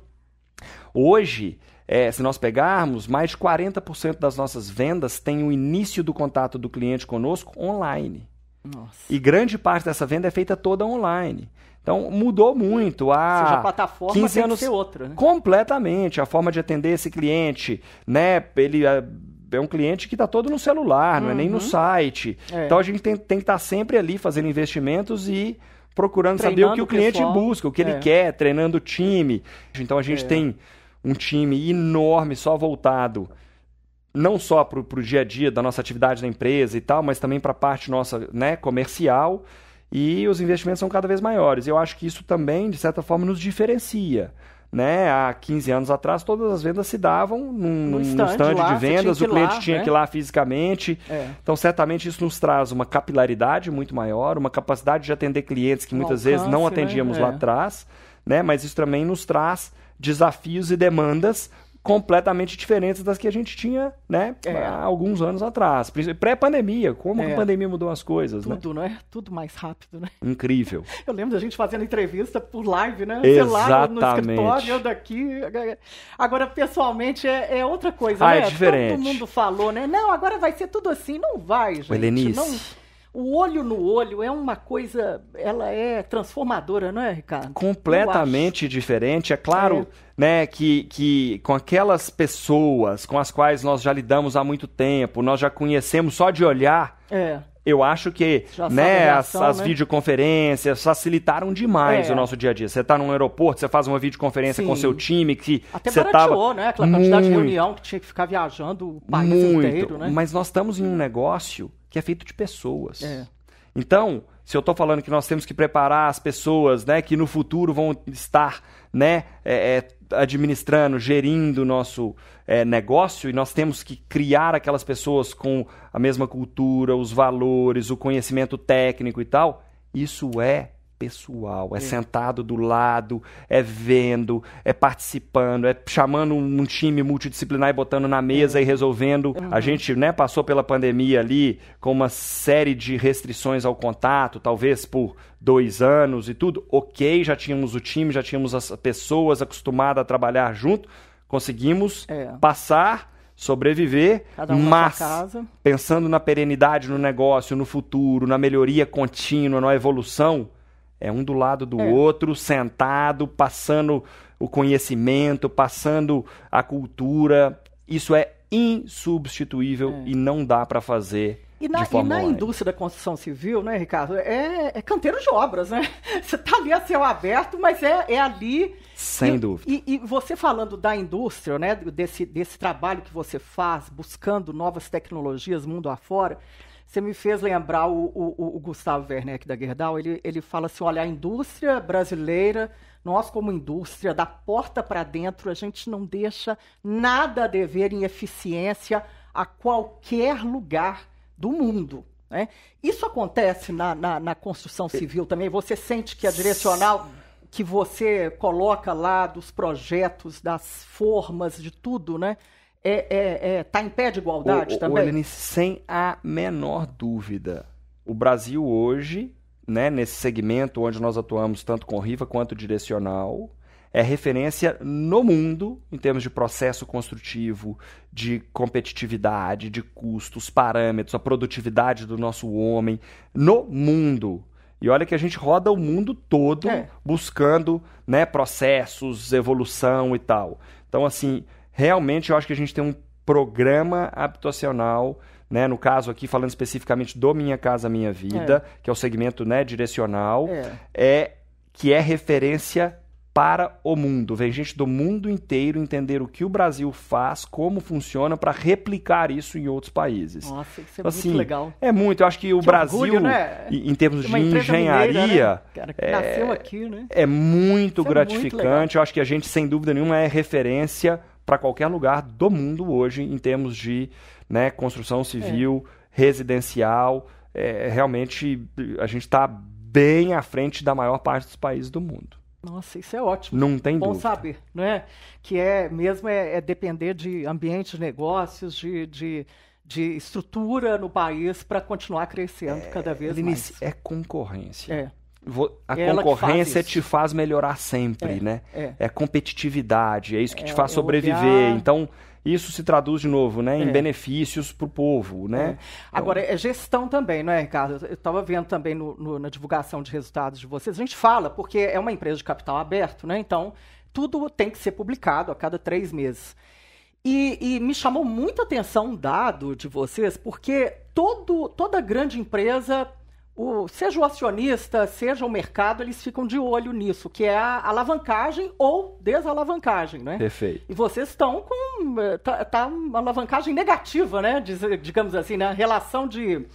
hoje, é, se nós pegarmos, mais de 40% das nossas vendas tem o início do contato do cliente conosco online. Nossa. E grande parte dessa venda é feita toda online. Então mudou muito. A Ou seja, a plataforma 15 tem anos, que ser outra. Né? Completamente. A forma de atender esse cliente, né? Ele é, é um cliente que está todo no celular, uhum. não é nem no uhum. site. É. Então a gente tem, tem que estar tá sempre ali fazendo investimentos e procurando treinando saber o que o cliente pessoal. busca, o que é. ele quer, treinando o time. Então a gente é. tem um time enorme só voltado não só para o dia a dia da nossa atividade na empresa e tal, mas também para a parte nossa né, comercial e os investimentos são cada vez maiores. Eu acho que isso também, de certa forma, nos diferencia. Né? Há 15 anos atrás, todas as vendas se davam num, no stand, stand lá, de vendas, o cliente lá, tinha né? que ir lá fisicamente. É. Então, certamente, isso nos traz uma capilaridade muito maior, uma capacidade de atender clientes que muitas alcance, vezes não né? atendíamos né? lá é. atrás, né? mas isso também nos traz desafios e demandas completamente diferentes das que a gente tinha, né, é. há alguns anos atrás. Pré-pandemia, como é. a pandemia mudou as coisas, né? Tudo, né? Tudo mais rápido, né? Incrível. Eu lembro da gente fazendo entrevista por live, né? Exatamente. Lá no escritório, eu daqui. Agora, pessoalmente, é, é outra coisa, ah, né? É diferente. Todo mundo falou, né? Não, agora vai ser tudo assim. Não vai, gente. Helenice. Não o olho no olho é uma coisa, ela é transformadora, não é, Ricardo? Completamente diferente. É claro, é. né, que, que com aquelas pessoas com as quais nós já lidamos há muito tempo, nós já conhecemos só de olhar. É. Eu acho que né, reação, as, as né? videoconferências facilitaram demais é. o nosso dia a dia. Você está num aeroporto, você faz uma videoconferência Sim. com seu time que Até você tava... né? Aquela quantidade muito, de reunião que tinha que ficar viajando o país muito. inteiro, né? Mas nós estamos em um negócio que é feito de pessoas. É. Então, se eu estou falando que nós temos que preparar as pessoas né, que no futuro vão estar né, é, é, administrando, gerindo o nosso é, negócio, e nós temos que criar aquelas pessoas com a mesma cultura, os valores, o conhecimento técnico e tal, isso é pessoal, é, é, sentado do lado, é vendo, é participando, é chamando um time multidisciplinar e botando na mesa é. e resolvendo. Uhum. A gente né, passou pela pandemia ali com uma série de restrições ao contato, talvez por dois anos e tudo. Ok, já tínhamos o time, já tínhamos as pessoas acostumadas a trabalhar junto, conseguimos é. passar sobreviver, um mas pensando na perenidade no negócio, no futuro, na melhoria contínua, na evolução, é um do lado do é. outro, sentado, passando o conhecimento, passando a cultura. Isso é insubstituível é. e não dá para fazer. E na, e na indústria da construção civil, né, Ricardo, é, é canteiro de obras, né? Você está ali a céu aberto, mas é, é ali. Sem e, dúvida. E, e, você falando da indústria, né, desse, desse trabalho que você faz, buscando novas tecnologias mundo afora, você me fez lembrar o, o, o Gustavo Werneck da Gerdau, ele, ele fala assim, olha, a indústria brasileira, nós como indústria, da porta para dentro, a gente não deixa nada a dever em eficiência a qualquer lugar do mundo. Né? Isso acontece na, na, na construção civil também? Você sente que a direcional que você coloca lá dos projetos, das formas, de tudo, né? É, é, é, tá em pé de igualdade o, também? O sem a menor dúvida. O Brasil hoje, né, nesse segmento onde nós atuamos tanto com Riva quanto direcional, é referência no mundo em termos de processo construtivo, de competitividade, de custos, parâmetros, a produtividade do nosso homem no mundo. E olha que a gente roda o mundo todo é. buscando né, processos, evolução e tal. Então, assim, realmente eu acho que a gente tem um programa habitacional, né, no caso aqui falando especificamente do Minha Casa Minha Vida, é. que é o segmento né, direcional, é. é que é referência para o mundo. Vem gente do mundo inteiro entender o que o Brasil faz, como funciona, para replicar isso em outros países. Nossa, isso é então, assim, muito legal. É muito. Eu acho que o que Brasil, orgulho, né? em termos de engenharia, mineira, né? Cara, é, nasceu aqui, né? é muito isso gratificante. É muito eu acho que a gente, sem dúvida nenhuma, é referência para qualquer lugar do mundo hoje em termos de né, construção civil, é. residencial. É, realmente, a gente está bem à frente da maior parte dos países do mundo. Nossa, isso é ótimo. Não tem Bom dúvida. saber, não é? Que é mesmo é, é depender de ambiente de negócios, de, de, de estrutura no país para continuar crescendo é, cada vez mais. É concorrência. É. A é concorrência te faz melhorar sempre, é, né? É. é competitividade, é isso que te é, faz sobreviver. Olhar... Então, isso se traduz de novo, né, em é. benefícios para o povo, né? É. Agora é gestão também, não é, Ricardo? Eu estava vendo também no, no, na divulgação de resultados de vocês. A gente fala porque é uma empresa de capital aberto, né? Então tudo tem que ser publicado a cada três meses. E, e me chamou muita atenção um dado de vocês, porque todo, toda grande empresa o, seja o acionista, seja o mercado, eles ficam de olho nisso, que é a alavancagem ou desalavancagem, né? Perfeito. E vocês estão com eh, tá, tá uma alavancagem negativa, né? digamos assim, na né? relação de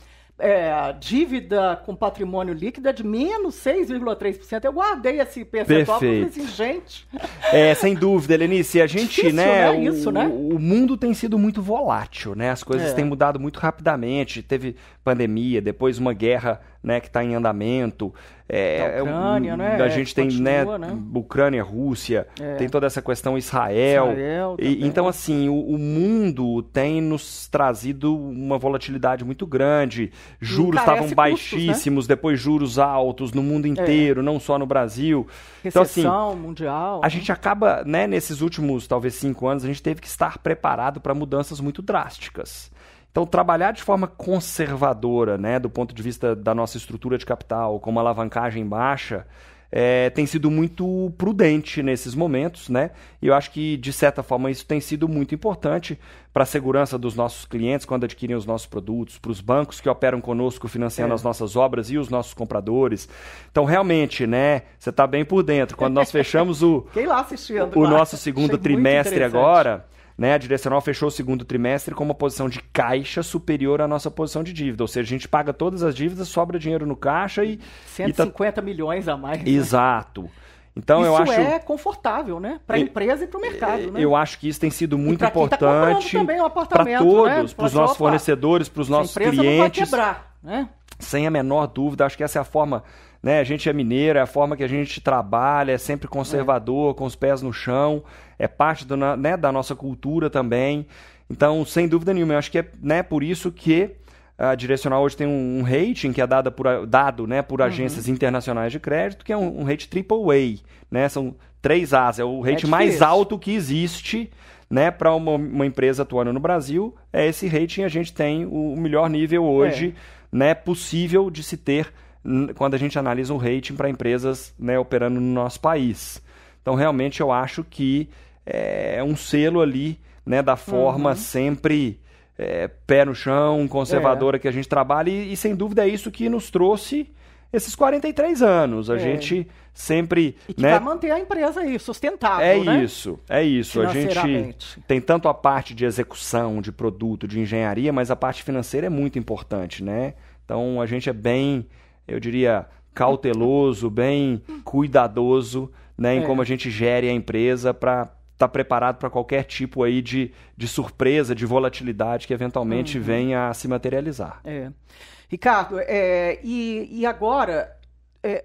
é, dívida com patrimônio líquido é de menos 6,3%. Eu guardei esse percentual assim, gente. É, sem dúvida, Helenice. A gente, Difícil, né, né? O, Isso, né? o mundo tem sido muito volátil, né? As coisas é. têm mudado muito rapidamente. Teve pandemia, depois uma guerra né, que está em andamento. É, da Ucrânia, um, né? A gente tem né, Continua, né, Ucrânia, Rússia, é. tem toda essa questão Israel. Israel e, então, assim, o, o, mundo tem nos trazido uma volatilidade muito grande. Juros estavam baixíssimos, custos, né? depois juros altos no mundo é. inteiro, é. não só no Brasil. Recessão então, assim, mundial. A né? gente acaba, né, nesses últimos, talvez, cinco anos, a gente teve que estar preparado para mudanças muito drásticas. Então, trabalhar de forma conservadora, né, do ponto de vista da nossa estrutura de capital, com uma alavancagem baixa, é, tem sido muito prudente nesses momentos, né? E eu acho que, de certa forma, isso tem sido muito importante para a segurança dos nossos clientes quando adquirem os nossos produtos, para os bancos que operam conosco financiando é. as nossas obras e os nossos compradores. Então, realmente, né? Você está bem por dentro. Quando nós fechamos o, o nosso segundo trimestre agora né, a direcional fechou o segundo trimestre com uma posição de caixa superior à nossa posição de dívida. Ou seja, a gente paga todas as dívidas, sobra dinheiro no caixa e. 150 e tá... milhões a mais. Né? Exato. Então isso eu acho. é confortável, né? Para a empresa e para o mercado. Né? Eu acho que isso tem sido muito tá importante tá para né? todos, para os nossos fornecedores, para os nossos clientes. Não vai quebrar, né? Sem a menor dúvida, acho que essa é a forma né? A gente é mineiro, é a forma que a gente trabalha, é sempre conservador, é. com os pés no chão, é parte do, né, da nossa cultura também. Então, sem dúvida nenhuma, eu acho que é né, por isso que a Direcional hoje tem um, rating que é dado por, dado, né, por uhum. agências internacionais de crédito, que é um, um rate AAA, né? São três As, é o rate é mais alto que existe né, para uma, uma, empresa atuando no Brasil. É esse rating a gente tem o, o melhor nível hoje, é. né, possível de se ter quando a gente analisa um rating para empresas né, operando no nosso país. Então, realmente, eu acho que é um selo ali né, da forma uhum. sempre é, pé no chão, conservadora é. que a gente trabalha, e, e, sem dúvida é isso que nos trouxe esses 43 anos. A é. gente sempre. E que né, vai manter a empresa aí, sustentável. É né? isso, é isso. A gente tem tanto a parte de execução, de produto, de engenharia, mas a parte financeira é muito importante, né? Então a gente é bem eu diria, cauteloso, bem cuidadoso né, em é. como a gente gere a empresa para estar tá preparado para qualquer tipo aí de, de surpresa, de volatilidade que eventualmente uhum. venha a se materializar. É. Ricardo, é, e, e agora, é,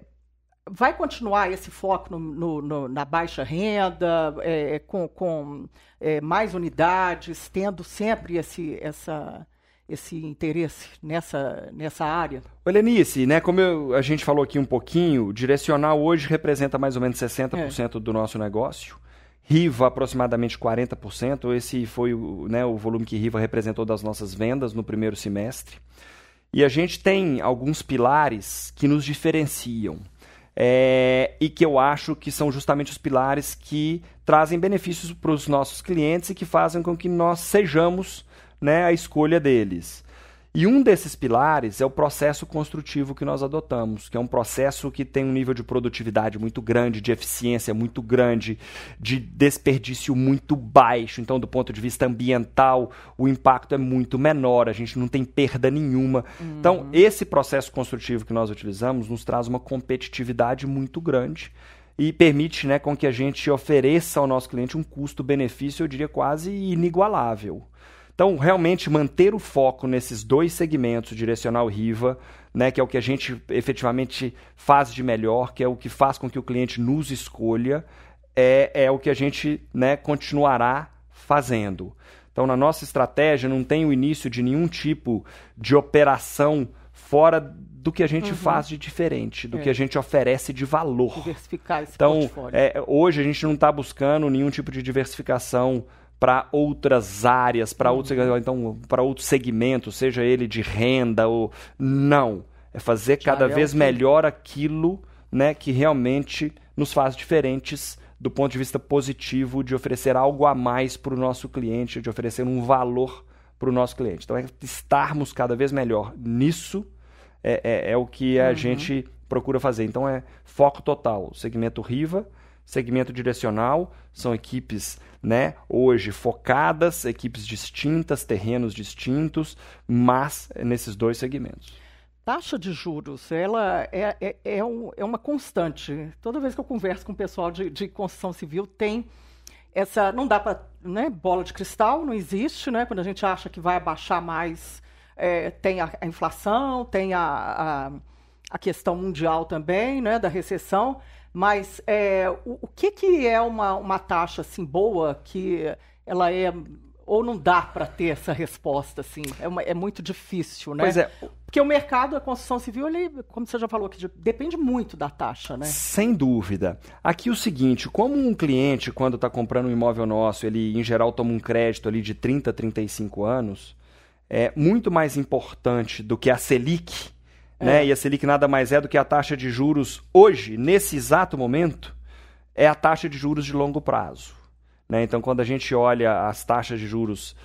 vai continuar esse foco no, no, no, na baixa renda, é, com, com é, mais unidades, tendo sempre esse, essa esse interesse nessa, nessa área? Olenice, né, como eu, a gente falou aqui um pouquinho, direcional hoje representa mais ou menos 60% é. do nosso negócio. Riva, aproximadamente 40%. Esse foi o, né, o volume que Riva representou das nossas vendas no primeiro semestre. E a gente tem alguns pilares que nos diferenciam. É, e que eu acho que são justamente os pilares que trazem benefícios para os nossos clientes e que fazem com que nós sejamos né, a escolha deles. E um desses pilares é o processo construtivo que nós adotamos, que é um processo que tem um nível de produtividade muito grande, de eficiência muito grande, de desperdício muito baixo. Então, do ponto de vista ambiental, o impacto é muito menor, a gente não tem perda nenhuma. Uhum. Então, esse processo construtivo que nós utilizamos nos traz uma competitividade muito grande e permite né, com que a gente ofereça ao nosso cliente um custo-benefício, eu diria, quase inigualável. Então, realmente manter o foco nesses dois segmentos, direcional Riva, né, que é o que a gente efetivamente faz de melhor, que é o que faz com que o cliente nos escolha, é, é o que a gente né, continuará fazendo. Então, na nossa estratégia, não tem o início de nenhum tipo de operação fora do que a gente uhum. faz de diferente, do é. que a gente oferece de valor. Diversificar esse então, portfólio. É, hoje a gente não está buscando nenhum tipo de diversificação para outras áreas, para uhum. outros, então, para outros segmentos, seja ele de renda ou não, é fazer cada vez melhor aquilo, né, que realmente nos faz diferentes do ponto de vista positivo de oferecer algo a mais para o nosso cliente, de oferecer um valor para o nosso cliente. Então, é estarmos cada vez melhor nisso é, é, é o que a uhum. gente procura fazer. Então, é foco total. Segmento Riva, segmento direcional, são equipes né, hoje focadas, equipes distintas, terrenos distintos, mas nesses dois segmentos. Taxa de juros, ela é, é, é, um, é uma constante. Toda vez que eu converso com o pessoal de, de construção civil, tem essa. Não dá para. Né, bola de cristal, não existe, né? Quando a gente acha que vai abaixar mais, é, tem a, a, inflação, tem a, a, a, questão mundial também, né, da recessão. Mas é, o, o, que, que é uma, uma taxa assim boa que ela é ou não dá para ter essa resposta assim? É, uma, é, muito difícil, né? Pois é. Porque o mercado da construção civil, ele, como você já falou, que depende muito da taxa, né? Sem dúvida. Aqui o seguinte, como um cliente, quando está comprando um imóvel nosso, ele em geral toma um crédito ali de 30, 35 anos, é muito mais importante do que a Selic, né? É. E a Selic nada mais é do que a taxa de juros hoje, nesse exato momento, é a taxa de juros de longo prazo. Né? Então, quando a gente olha as taxas de juros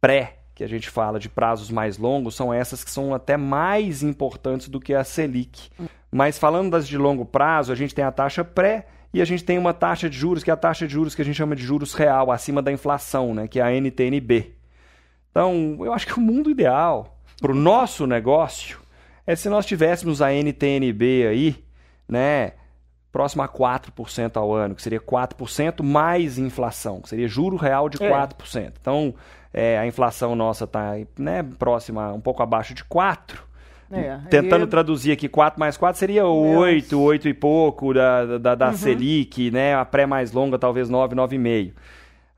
pré, que a gente fala de prazos mais longos, são essas que são até mais importantes do que a Selic. Mas falando das de longo prazo, a gente tem a taxa pré e a gente tem uma taxa de juros, que é a taxa de juros que a gente chama de juros real, acima da inflação, né? que é a NTNB. Então, eu acho que o mundo ideal para o nosso negócio é se nós tivéssemos a NTNB aí, né, próximo a 4% ao ano, que seria 4% mais inflação, que seria juro real de 4%. É. Então, é, a inflação nossa está né, próxima, um pouco abaixo de 4%. É, Tentando e... traduzir aqui, 4 mais 4 seria 8, Meu... 8 e pouco da, da, da uhum. Selic, né? A pré mais longa, talvez 9, 9,5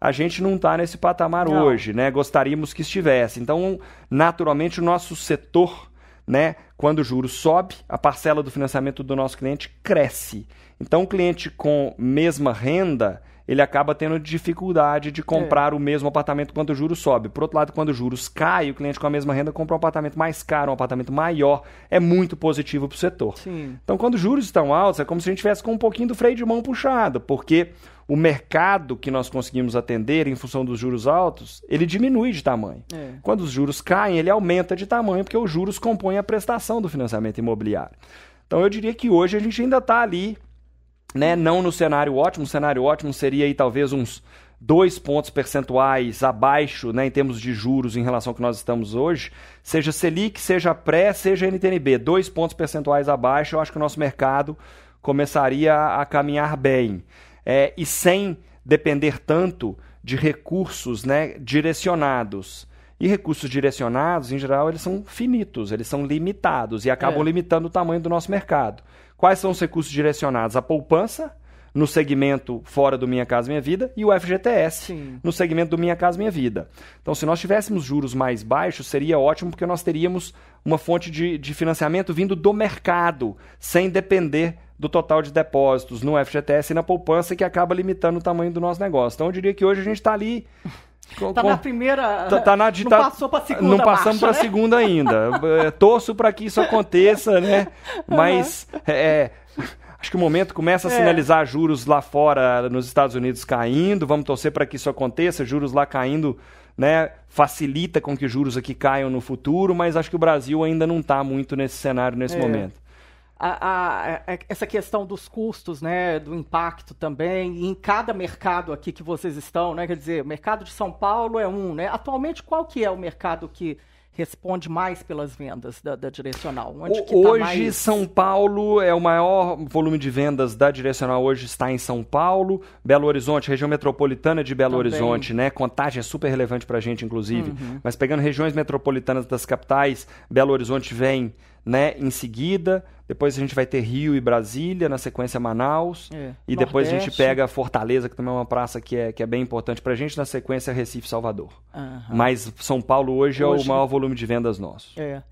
a gente não está nesse patamar não. hoje, né? Gostaríamos que estivesse. Então, naturalmente, o nosso setor né? Quando o juro sobe, a parcela do financiamento do nosso cliente cresce. Então, o cliente com mesma renda, ele acaba tendo dificuldade de comprar é. o mesmo apartamento quando o juro sobe. Por outro lado, quando os juros caem, o cliente com a mesma renda compra um apartamento mais caro, um apartamento maior. É muito positivo para o setor. Sim. Então, quando os juros estão altos, é como se a gente tivesse com um pouquinho do freio de mão puxado, porque o mercado que nós conseguimos atender em função dos juros altos, ele diminui de tamanho. É. Quando os juros caem, ele aumenta de tamanho, porque os juros compõem a prestação do financiamento imobiliário. Então eu diria que hoje a gente ainda está ali, né, não no cenário ótimo, o cenário ótimo seria aí talvez uns dois pontos percentuais abaixo né, em termos de juros em relação ao que nós estamos hoje, seja Selic, seja pré, seja NTNB, dois pontos percentuais abaixo, eu acho que o nosso mercado começaria a caminhar bem é, e sem depender tanto de recursos né, direcionados. E recursos direcionados, em geral, eles são finitos, eles são limitados e acabam é. limitando o tamanho do nosso mercado. Quais são os recursos direcionados? A poupança, no segmento fora do Minha Casa Minha Vida e o FGTS Sim. no segmento do Minha Casa Minha Vida. Então, se nós tivéssemos juros mais baixos, seria ótimo porque nós teríamos uma fonte de, de financiamento vindo do mercado, sem depender do total de depósitos no FGTS e na poupança, que acaba limitando o tamanho do nosso negócio. Então, eu diria que hoje a gente está ali Está na primeira. Tá, tá na, não tá, passou para a segunda. Não passamos para a né? segunda ainda. É, Torço para que isso aconteça, né? Mas é, acho que o momento começa a É. sinalizar juros lá fora, nos Estados Unidos caindo. Vamos torcer para que isso aconteça. Juros lá caindo, né? Facilita com que juros aqui caiam no futuro. Mas acho que o Brasil ainda não está muito nesse cenário nesse É. momento. A- a- essa questão dos custos, né, do impacto também, em cada mercado aqui que vocês estão, né, quer dizer, o mercado de São Paulo é um, né? Atualmente, qual que é o mercado que responde mais pelas vendas da, da Direcional? Onde O- que tá hoje, mais- São Paulo é o maior volume de vendas da Direcional hoje está em São Paulo, Belo Horizonte, região metropolitana de Belo Também. Horizonte, né? Contagem é super relevante para a gente, inclusive. Uhum. Mas pegando regiões metropolitanas das capitais, Belo Horizonte vem, né? Em seguida, depois a gente vai ter Rio e Brasília, na sequência Manaus. É, E depois a gente Nordeste. pega Fortaleza, que também é uma praça que é, que é bem importante pra gente, na sequência Recife Salvador. Aham. Mas São Paulo hoje, é Hoje- o maior volume de vendas nosso. É.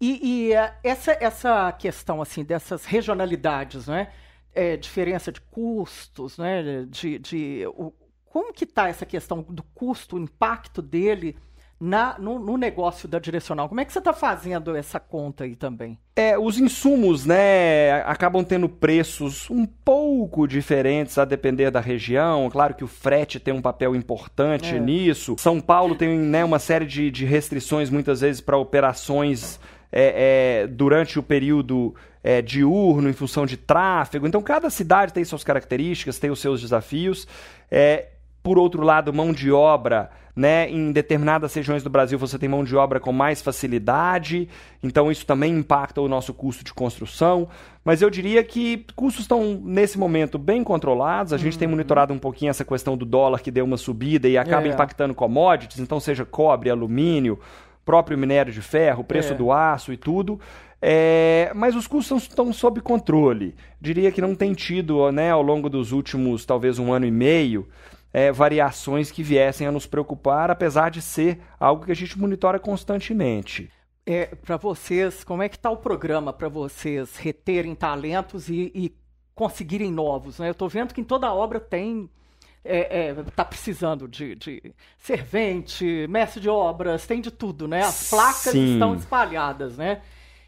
E, e, é, essa, essa questão assim dessas regionalidades, né? É, diferença de custos, né? De, de o- como que está essa questão do custo, o impacto dele na, no, no negócio da direcional? Como é que você está fazendo essa conta aí também? É, os insumos, né, acabam tendo preços um pouco diferentes a depender da região. Claro que o frete tem um papel importante É. nisso. São Paulo tem né, uma série de, de restrições, muitas vezes, para operações é, é, durante o período é, diurno, em função de tráfego. Então, cada cidade tem suas características, tem os seus desafios. É, por outro lado, mão de obra, né? Em determinadas regiões do Brasil você tem mão de obra com mais facilidade, então isso também impacta o nosso custo de construção. Mas eu diria que custos estão, nesse momento, bem controlados. A gente tem monitorado um pouquinho essa questão do dólar que deu uma subida e acaba É. impactando commodities, então seja cobre, alumínio, próprio minério de ferro, preço É. do aço e tudo. É, mas os custos estão sob controle. Diria que não tem tido, né, ao longo dos últimos, talvez um ano e meio, é, variações que viessem a nos preocupar, apesar de ser algo que a gente monitora constantemente. É, para vocês, como é que está o programa para vocês reterem talentos e, e conseguirem novos? Né? Eu estou vendo que em toda obra tem está precisando de, de servente, mestre de obras, tem de tudo, né? As placas Sim. estão espalhadas, né?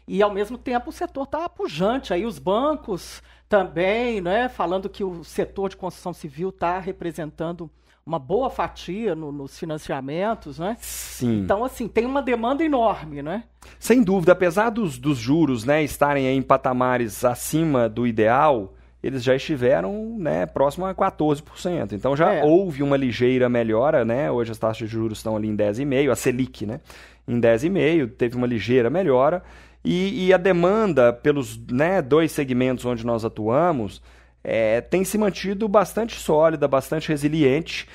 E ao mesmo tempo o setor está pujante, aí os bancos também, né? Falando que o setor de construção civil está representando uma boa fatia no- nos financiamentos, né? Sim. Então, assim, tem uma demanda enorme, né? Sem dúvida, apesar dos, dos juros né, estarem em patamares acima do ideal, eles já estiveram né, próximo a 14%. Então já É. houve uma ligeira melhora, né? Hoje as taxas de juros estão ali em 10,5%, a Selic, né? Em 10,5%, teve uma ligeira melhora. E, e a demanda pelos né, dois segmentos onde nós atuamos é, tem se mantido bastante sólida, bastante resiliente.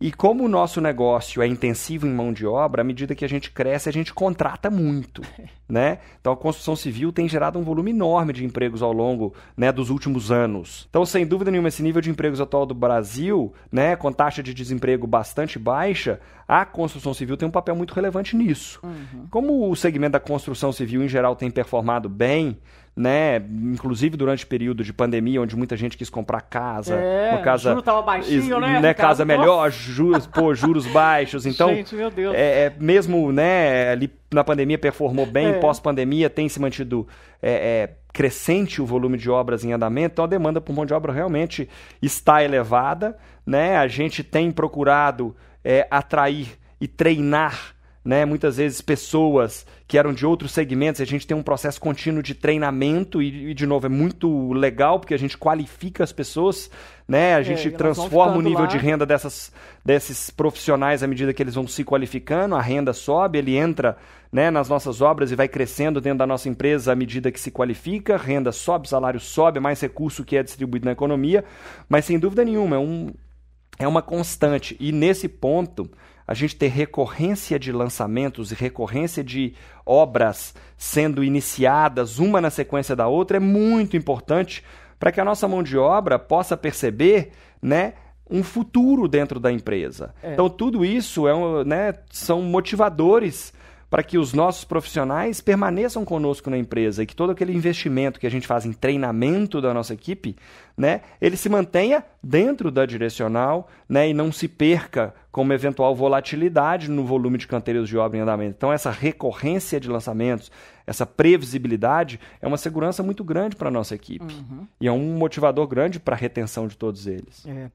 E como o nosso negócio é intensivo em mão de obra, à medida que a gente cresce, a gente contrata muito, né? Então a construção civil tem gerado um volume enorme de empregos ao longo né, dos últimos anos. Então, sem dúvida nenhuma, esse nível de empregos atual do Brasil, né, com taxa de desemprego bastante baixa, a construção civil tem um papel muito relevante nisso. Como o segmento da construção civil em geral tem performado bem, né, inclusive durante o período de pandemia, onde muita gente quis comprar casa, É, uma casa juro tava baixinho, Is- né, Casa melhor, juros, pô, juros baixos. Então, Gente, meu Deus. é, é, mesmo né, ali na pandemia performou bem, É. pós-pandemia tem se mantido é, é, crescente o volume de obras em andamento, então a demanda por mão de obra realmente está elevada. Né? A gente tem procurado é, atrair e treinar né, muitas vezes pessoas que eram de outros segmentos, a gente tem um processo contínuo de treinamento e, e, de novo, é muito legal porque a gente qualifica as pessoas, né, a gente É, elas vão transforma o nível lá. de renda dessas, desses profissionais à medida que eles vão se qualificando, a renda sobe, ele entra né, nas nossas obras e vai crescendo dentro da nossa empresa à medida que se qualifica, renda sobe, salário sobe, mais recurso que é distribuído na economia, mas sem dúvida nenhuma, é, um, é uma constante. E nesse ponto, a gente ter recorrência de lançamentos e recorrência de obras sendo iniciadas uma na sequência da outra é muito importante para que a nossa mão de obra possa perceber, né? um futuro dentro da empresa. É. Então, tudo isso é, né, são motivadores para que os nossos profissionais permaneçam conosco na empresa e que todo aquele investimento que a gente faz em treinamento da nossa equipe, né, ele se mantenha dentro da direcional, né, e não se perca com uma eventual volatilidade no volume de canteiros de obra em andamento. Então essa recorrência de lançamentos, essa previsibilidade é uma segurança muito grande para a nossa equipe uhum. e é um motivador grande para a retenção de todos eles. É.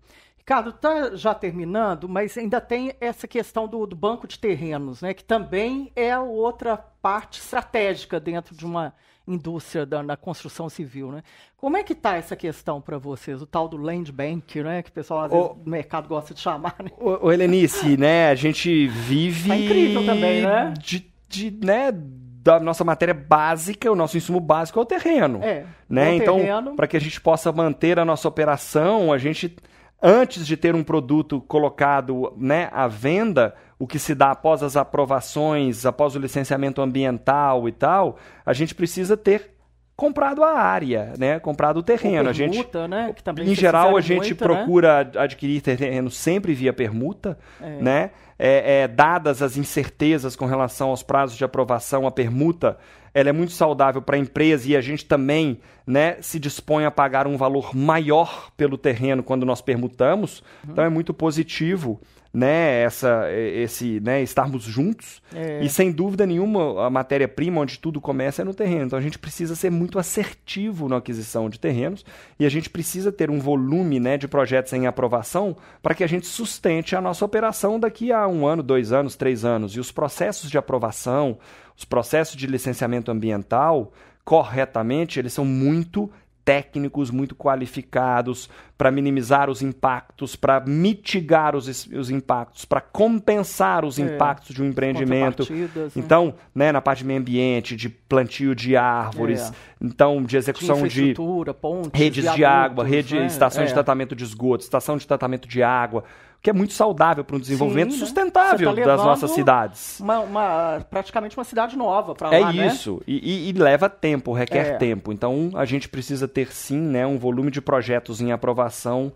Ricardo, está já terminando, mas ainda tem essa questão do, do, banco de terrenos, né, que também é outra parte estratégica dentro de uma indústria da, da construção civil. Né? Como é que está essa questão para vocês, o tal do land bank, né, que o pessoal às vezes no mercado gosta de chamar? Né? O, o Helenice, né, a gente vive tá incrível também, né? de, de né, da nossa matéria básica, o nosso insumo básico é o terreno. É, né? O então, para que a gente possa manter a nossa operação, a gente antes de ter um produto colocado né, à venda, o que se dá após as aprovações, após o licenciamento ambiental e tal, a gente precisa ter comprado a área, né? Comprado o terreno. permuta, a gente, né? Que também em geral, a gente muito, procura né? adquirir terreno sempre via permuta, É. né? É, é, dadas as incertezas com relação aos prazos de aprovação, a permuta ela é muito saudável para a empresa e a gente também né, se dispõe a pagar um valor maior pelo terreno quando nós permutamos. Uhum. Então é muito positivo né, essa, esse, né, estarmos juntos. É. E sem dúvida nenhuma, a matéria-prima onde tudo começa é no terreno. Então a gente precisa ser muito assertivo na aquisição de terrenos e a gente precisa ter um volume né, de projetos em aprovação para que a gente sustente a nossa operação daqui a um ano, dois anos, três anos. E os processos de aprovação, os processos de licenciamento ambiental, corretamente, eles são muito técnicos muito qualificados para minimizar os impactos, para mitigar os, os impactos, para compensar os É, impactos de um empreendimento. né? Então, né, na parte de meio ambiente, de plantio de árvores, É. então de de execução de infraestrutura, pontes, redes de água, rede, né? estação É. de tratamento de esgoto, estação de tratamento de água, que é muito saudável para um desenvolvimento Sim, né? sustentável tá das nossas cidades. Uma, uma- praticamente uma cidade nova para É lá, né? isso, e, e- e leva tempo, requer É. tempo. Então a gente precisa ter sim né, um volume de projetos em aprovação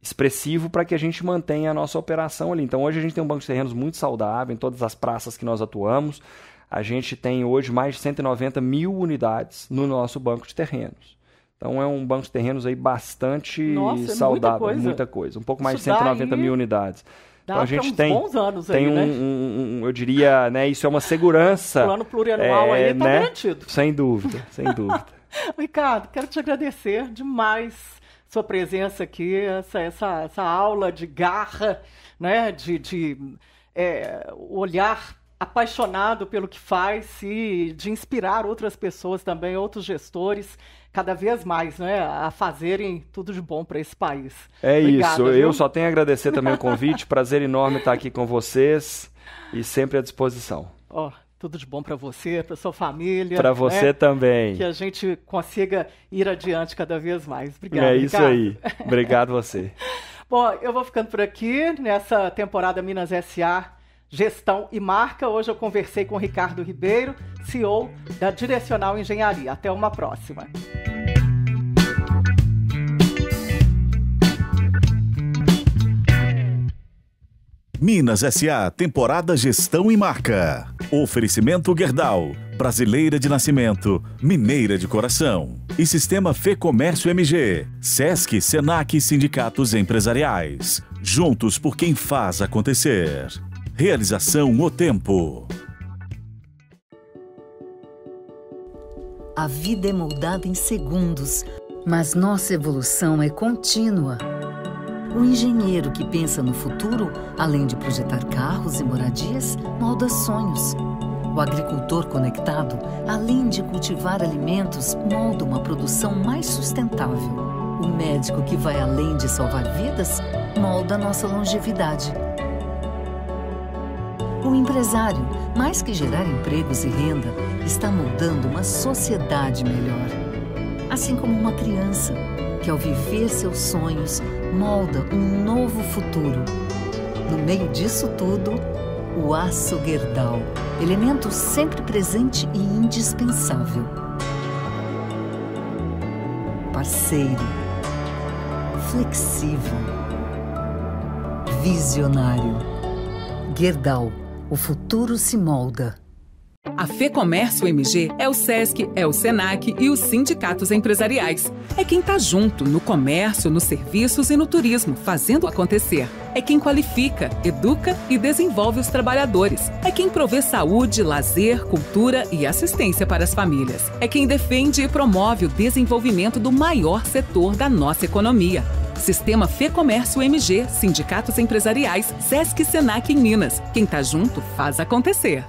expressivo para que a gente mantenha a nossa operação ali. Então hoje a gente tem um banco de terrenos muito saudável em todas as praças que nós atuamos. A gente tem hoje mais de 190 mil unidades no nosso banco de terrenos. Então é um banco de terrenos aí bastante Nossa, é muita saudável, coisa. muita coisa. Um pouco mais Isso de dá 190 aí- mil unidades. Dá Então a gente tem, tem aí, um, né? um- um- eu diria, né, isso é uma segurança. Plano plurianual é, aí tá né? garantido. Sem dúvida, sem dúvida. Ricardo, quero te agradecer demais sua presença aqui, essa, essa, essa aula de garra, né, de, de é, olhar apaixonado pelo que faz e de inspirar outras pessoas também, outros gestores, cada vez mais, né, a fazerem tudo de bom para esse país. É isso, viu? eu só tenho a agradecer também o convite, prazer enorme estar aqui com vocês e sempre à disposição. Ó, tudo de bom para você, para sua família. Para você né? também. Que a gente consiga ir adiante cada vez mais. Obrigada. É isso Ricardo. aí. Obrigado você. Bom, eu vou ficando por aqui nessa temporada Minas SA Gestão e Marca. Hoje eu conversei com Ricardo Ribeiro, CEO da Direcional Engenharia. Até uma próxima. Minas SA, temporada Gestão e Marca. Oferecimento Gerdau, brasileira de nascimento, mineira de coração. E Sistema Fê Comércio MG, Sesc, Senac e Sindicatos Empresariais. Juntos por quem faz acontecer. Realização O Tempo. A vida é moldada em segundos, mas nossa evolução é contínua. O engenheiro que pensa no futuro, além de projetar carros e moradias, molda sonhos. O agricultor conectado, além de cultivar alimentos, molda uma produção mais sustentável. O médico que vai além de salvar vidas, molda nossa longevidade. O empresário, mais que gerar empregos e renda, está moldando uma sociedade melhor. Assim como uma criança, que ao viver seus sonhos, molda um novo futuro. No meio disso tudo, o aço Gerdau, elemento sempre presente e indispensável. parceiro, flexível, visionário. Gerdau, o futuro se molda. A FEComércio MG é o SESC, é o SENAC e os sindicatos empresariais. É quem está junto no comércio, nos serviços e no turismo, fazendo acontecer. É quem qualifica, educa e desenvolve os trabalhadores. É quem provê saúde, lazer, cultura e assistência para as famílias. É quem defende e promove o desenvolvimento do maior setor da nossa economia. Sistema FEComércio MG, sindicatos empresariais, SESC SENAC em Minas. Quem está junto faz acontecer.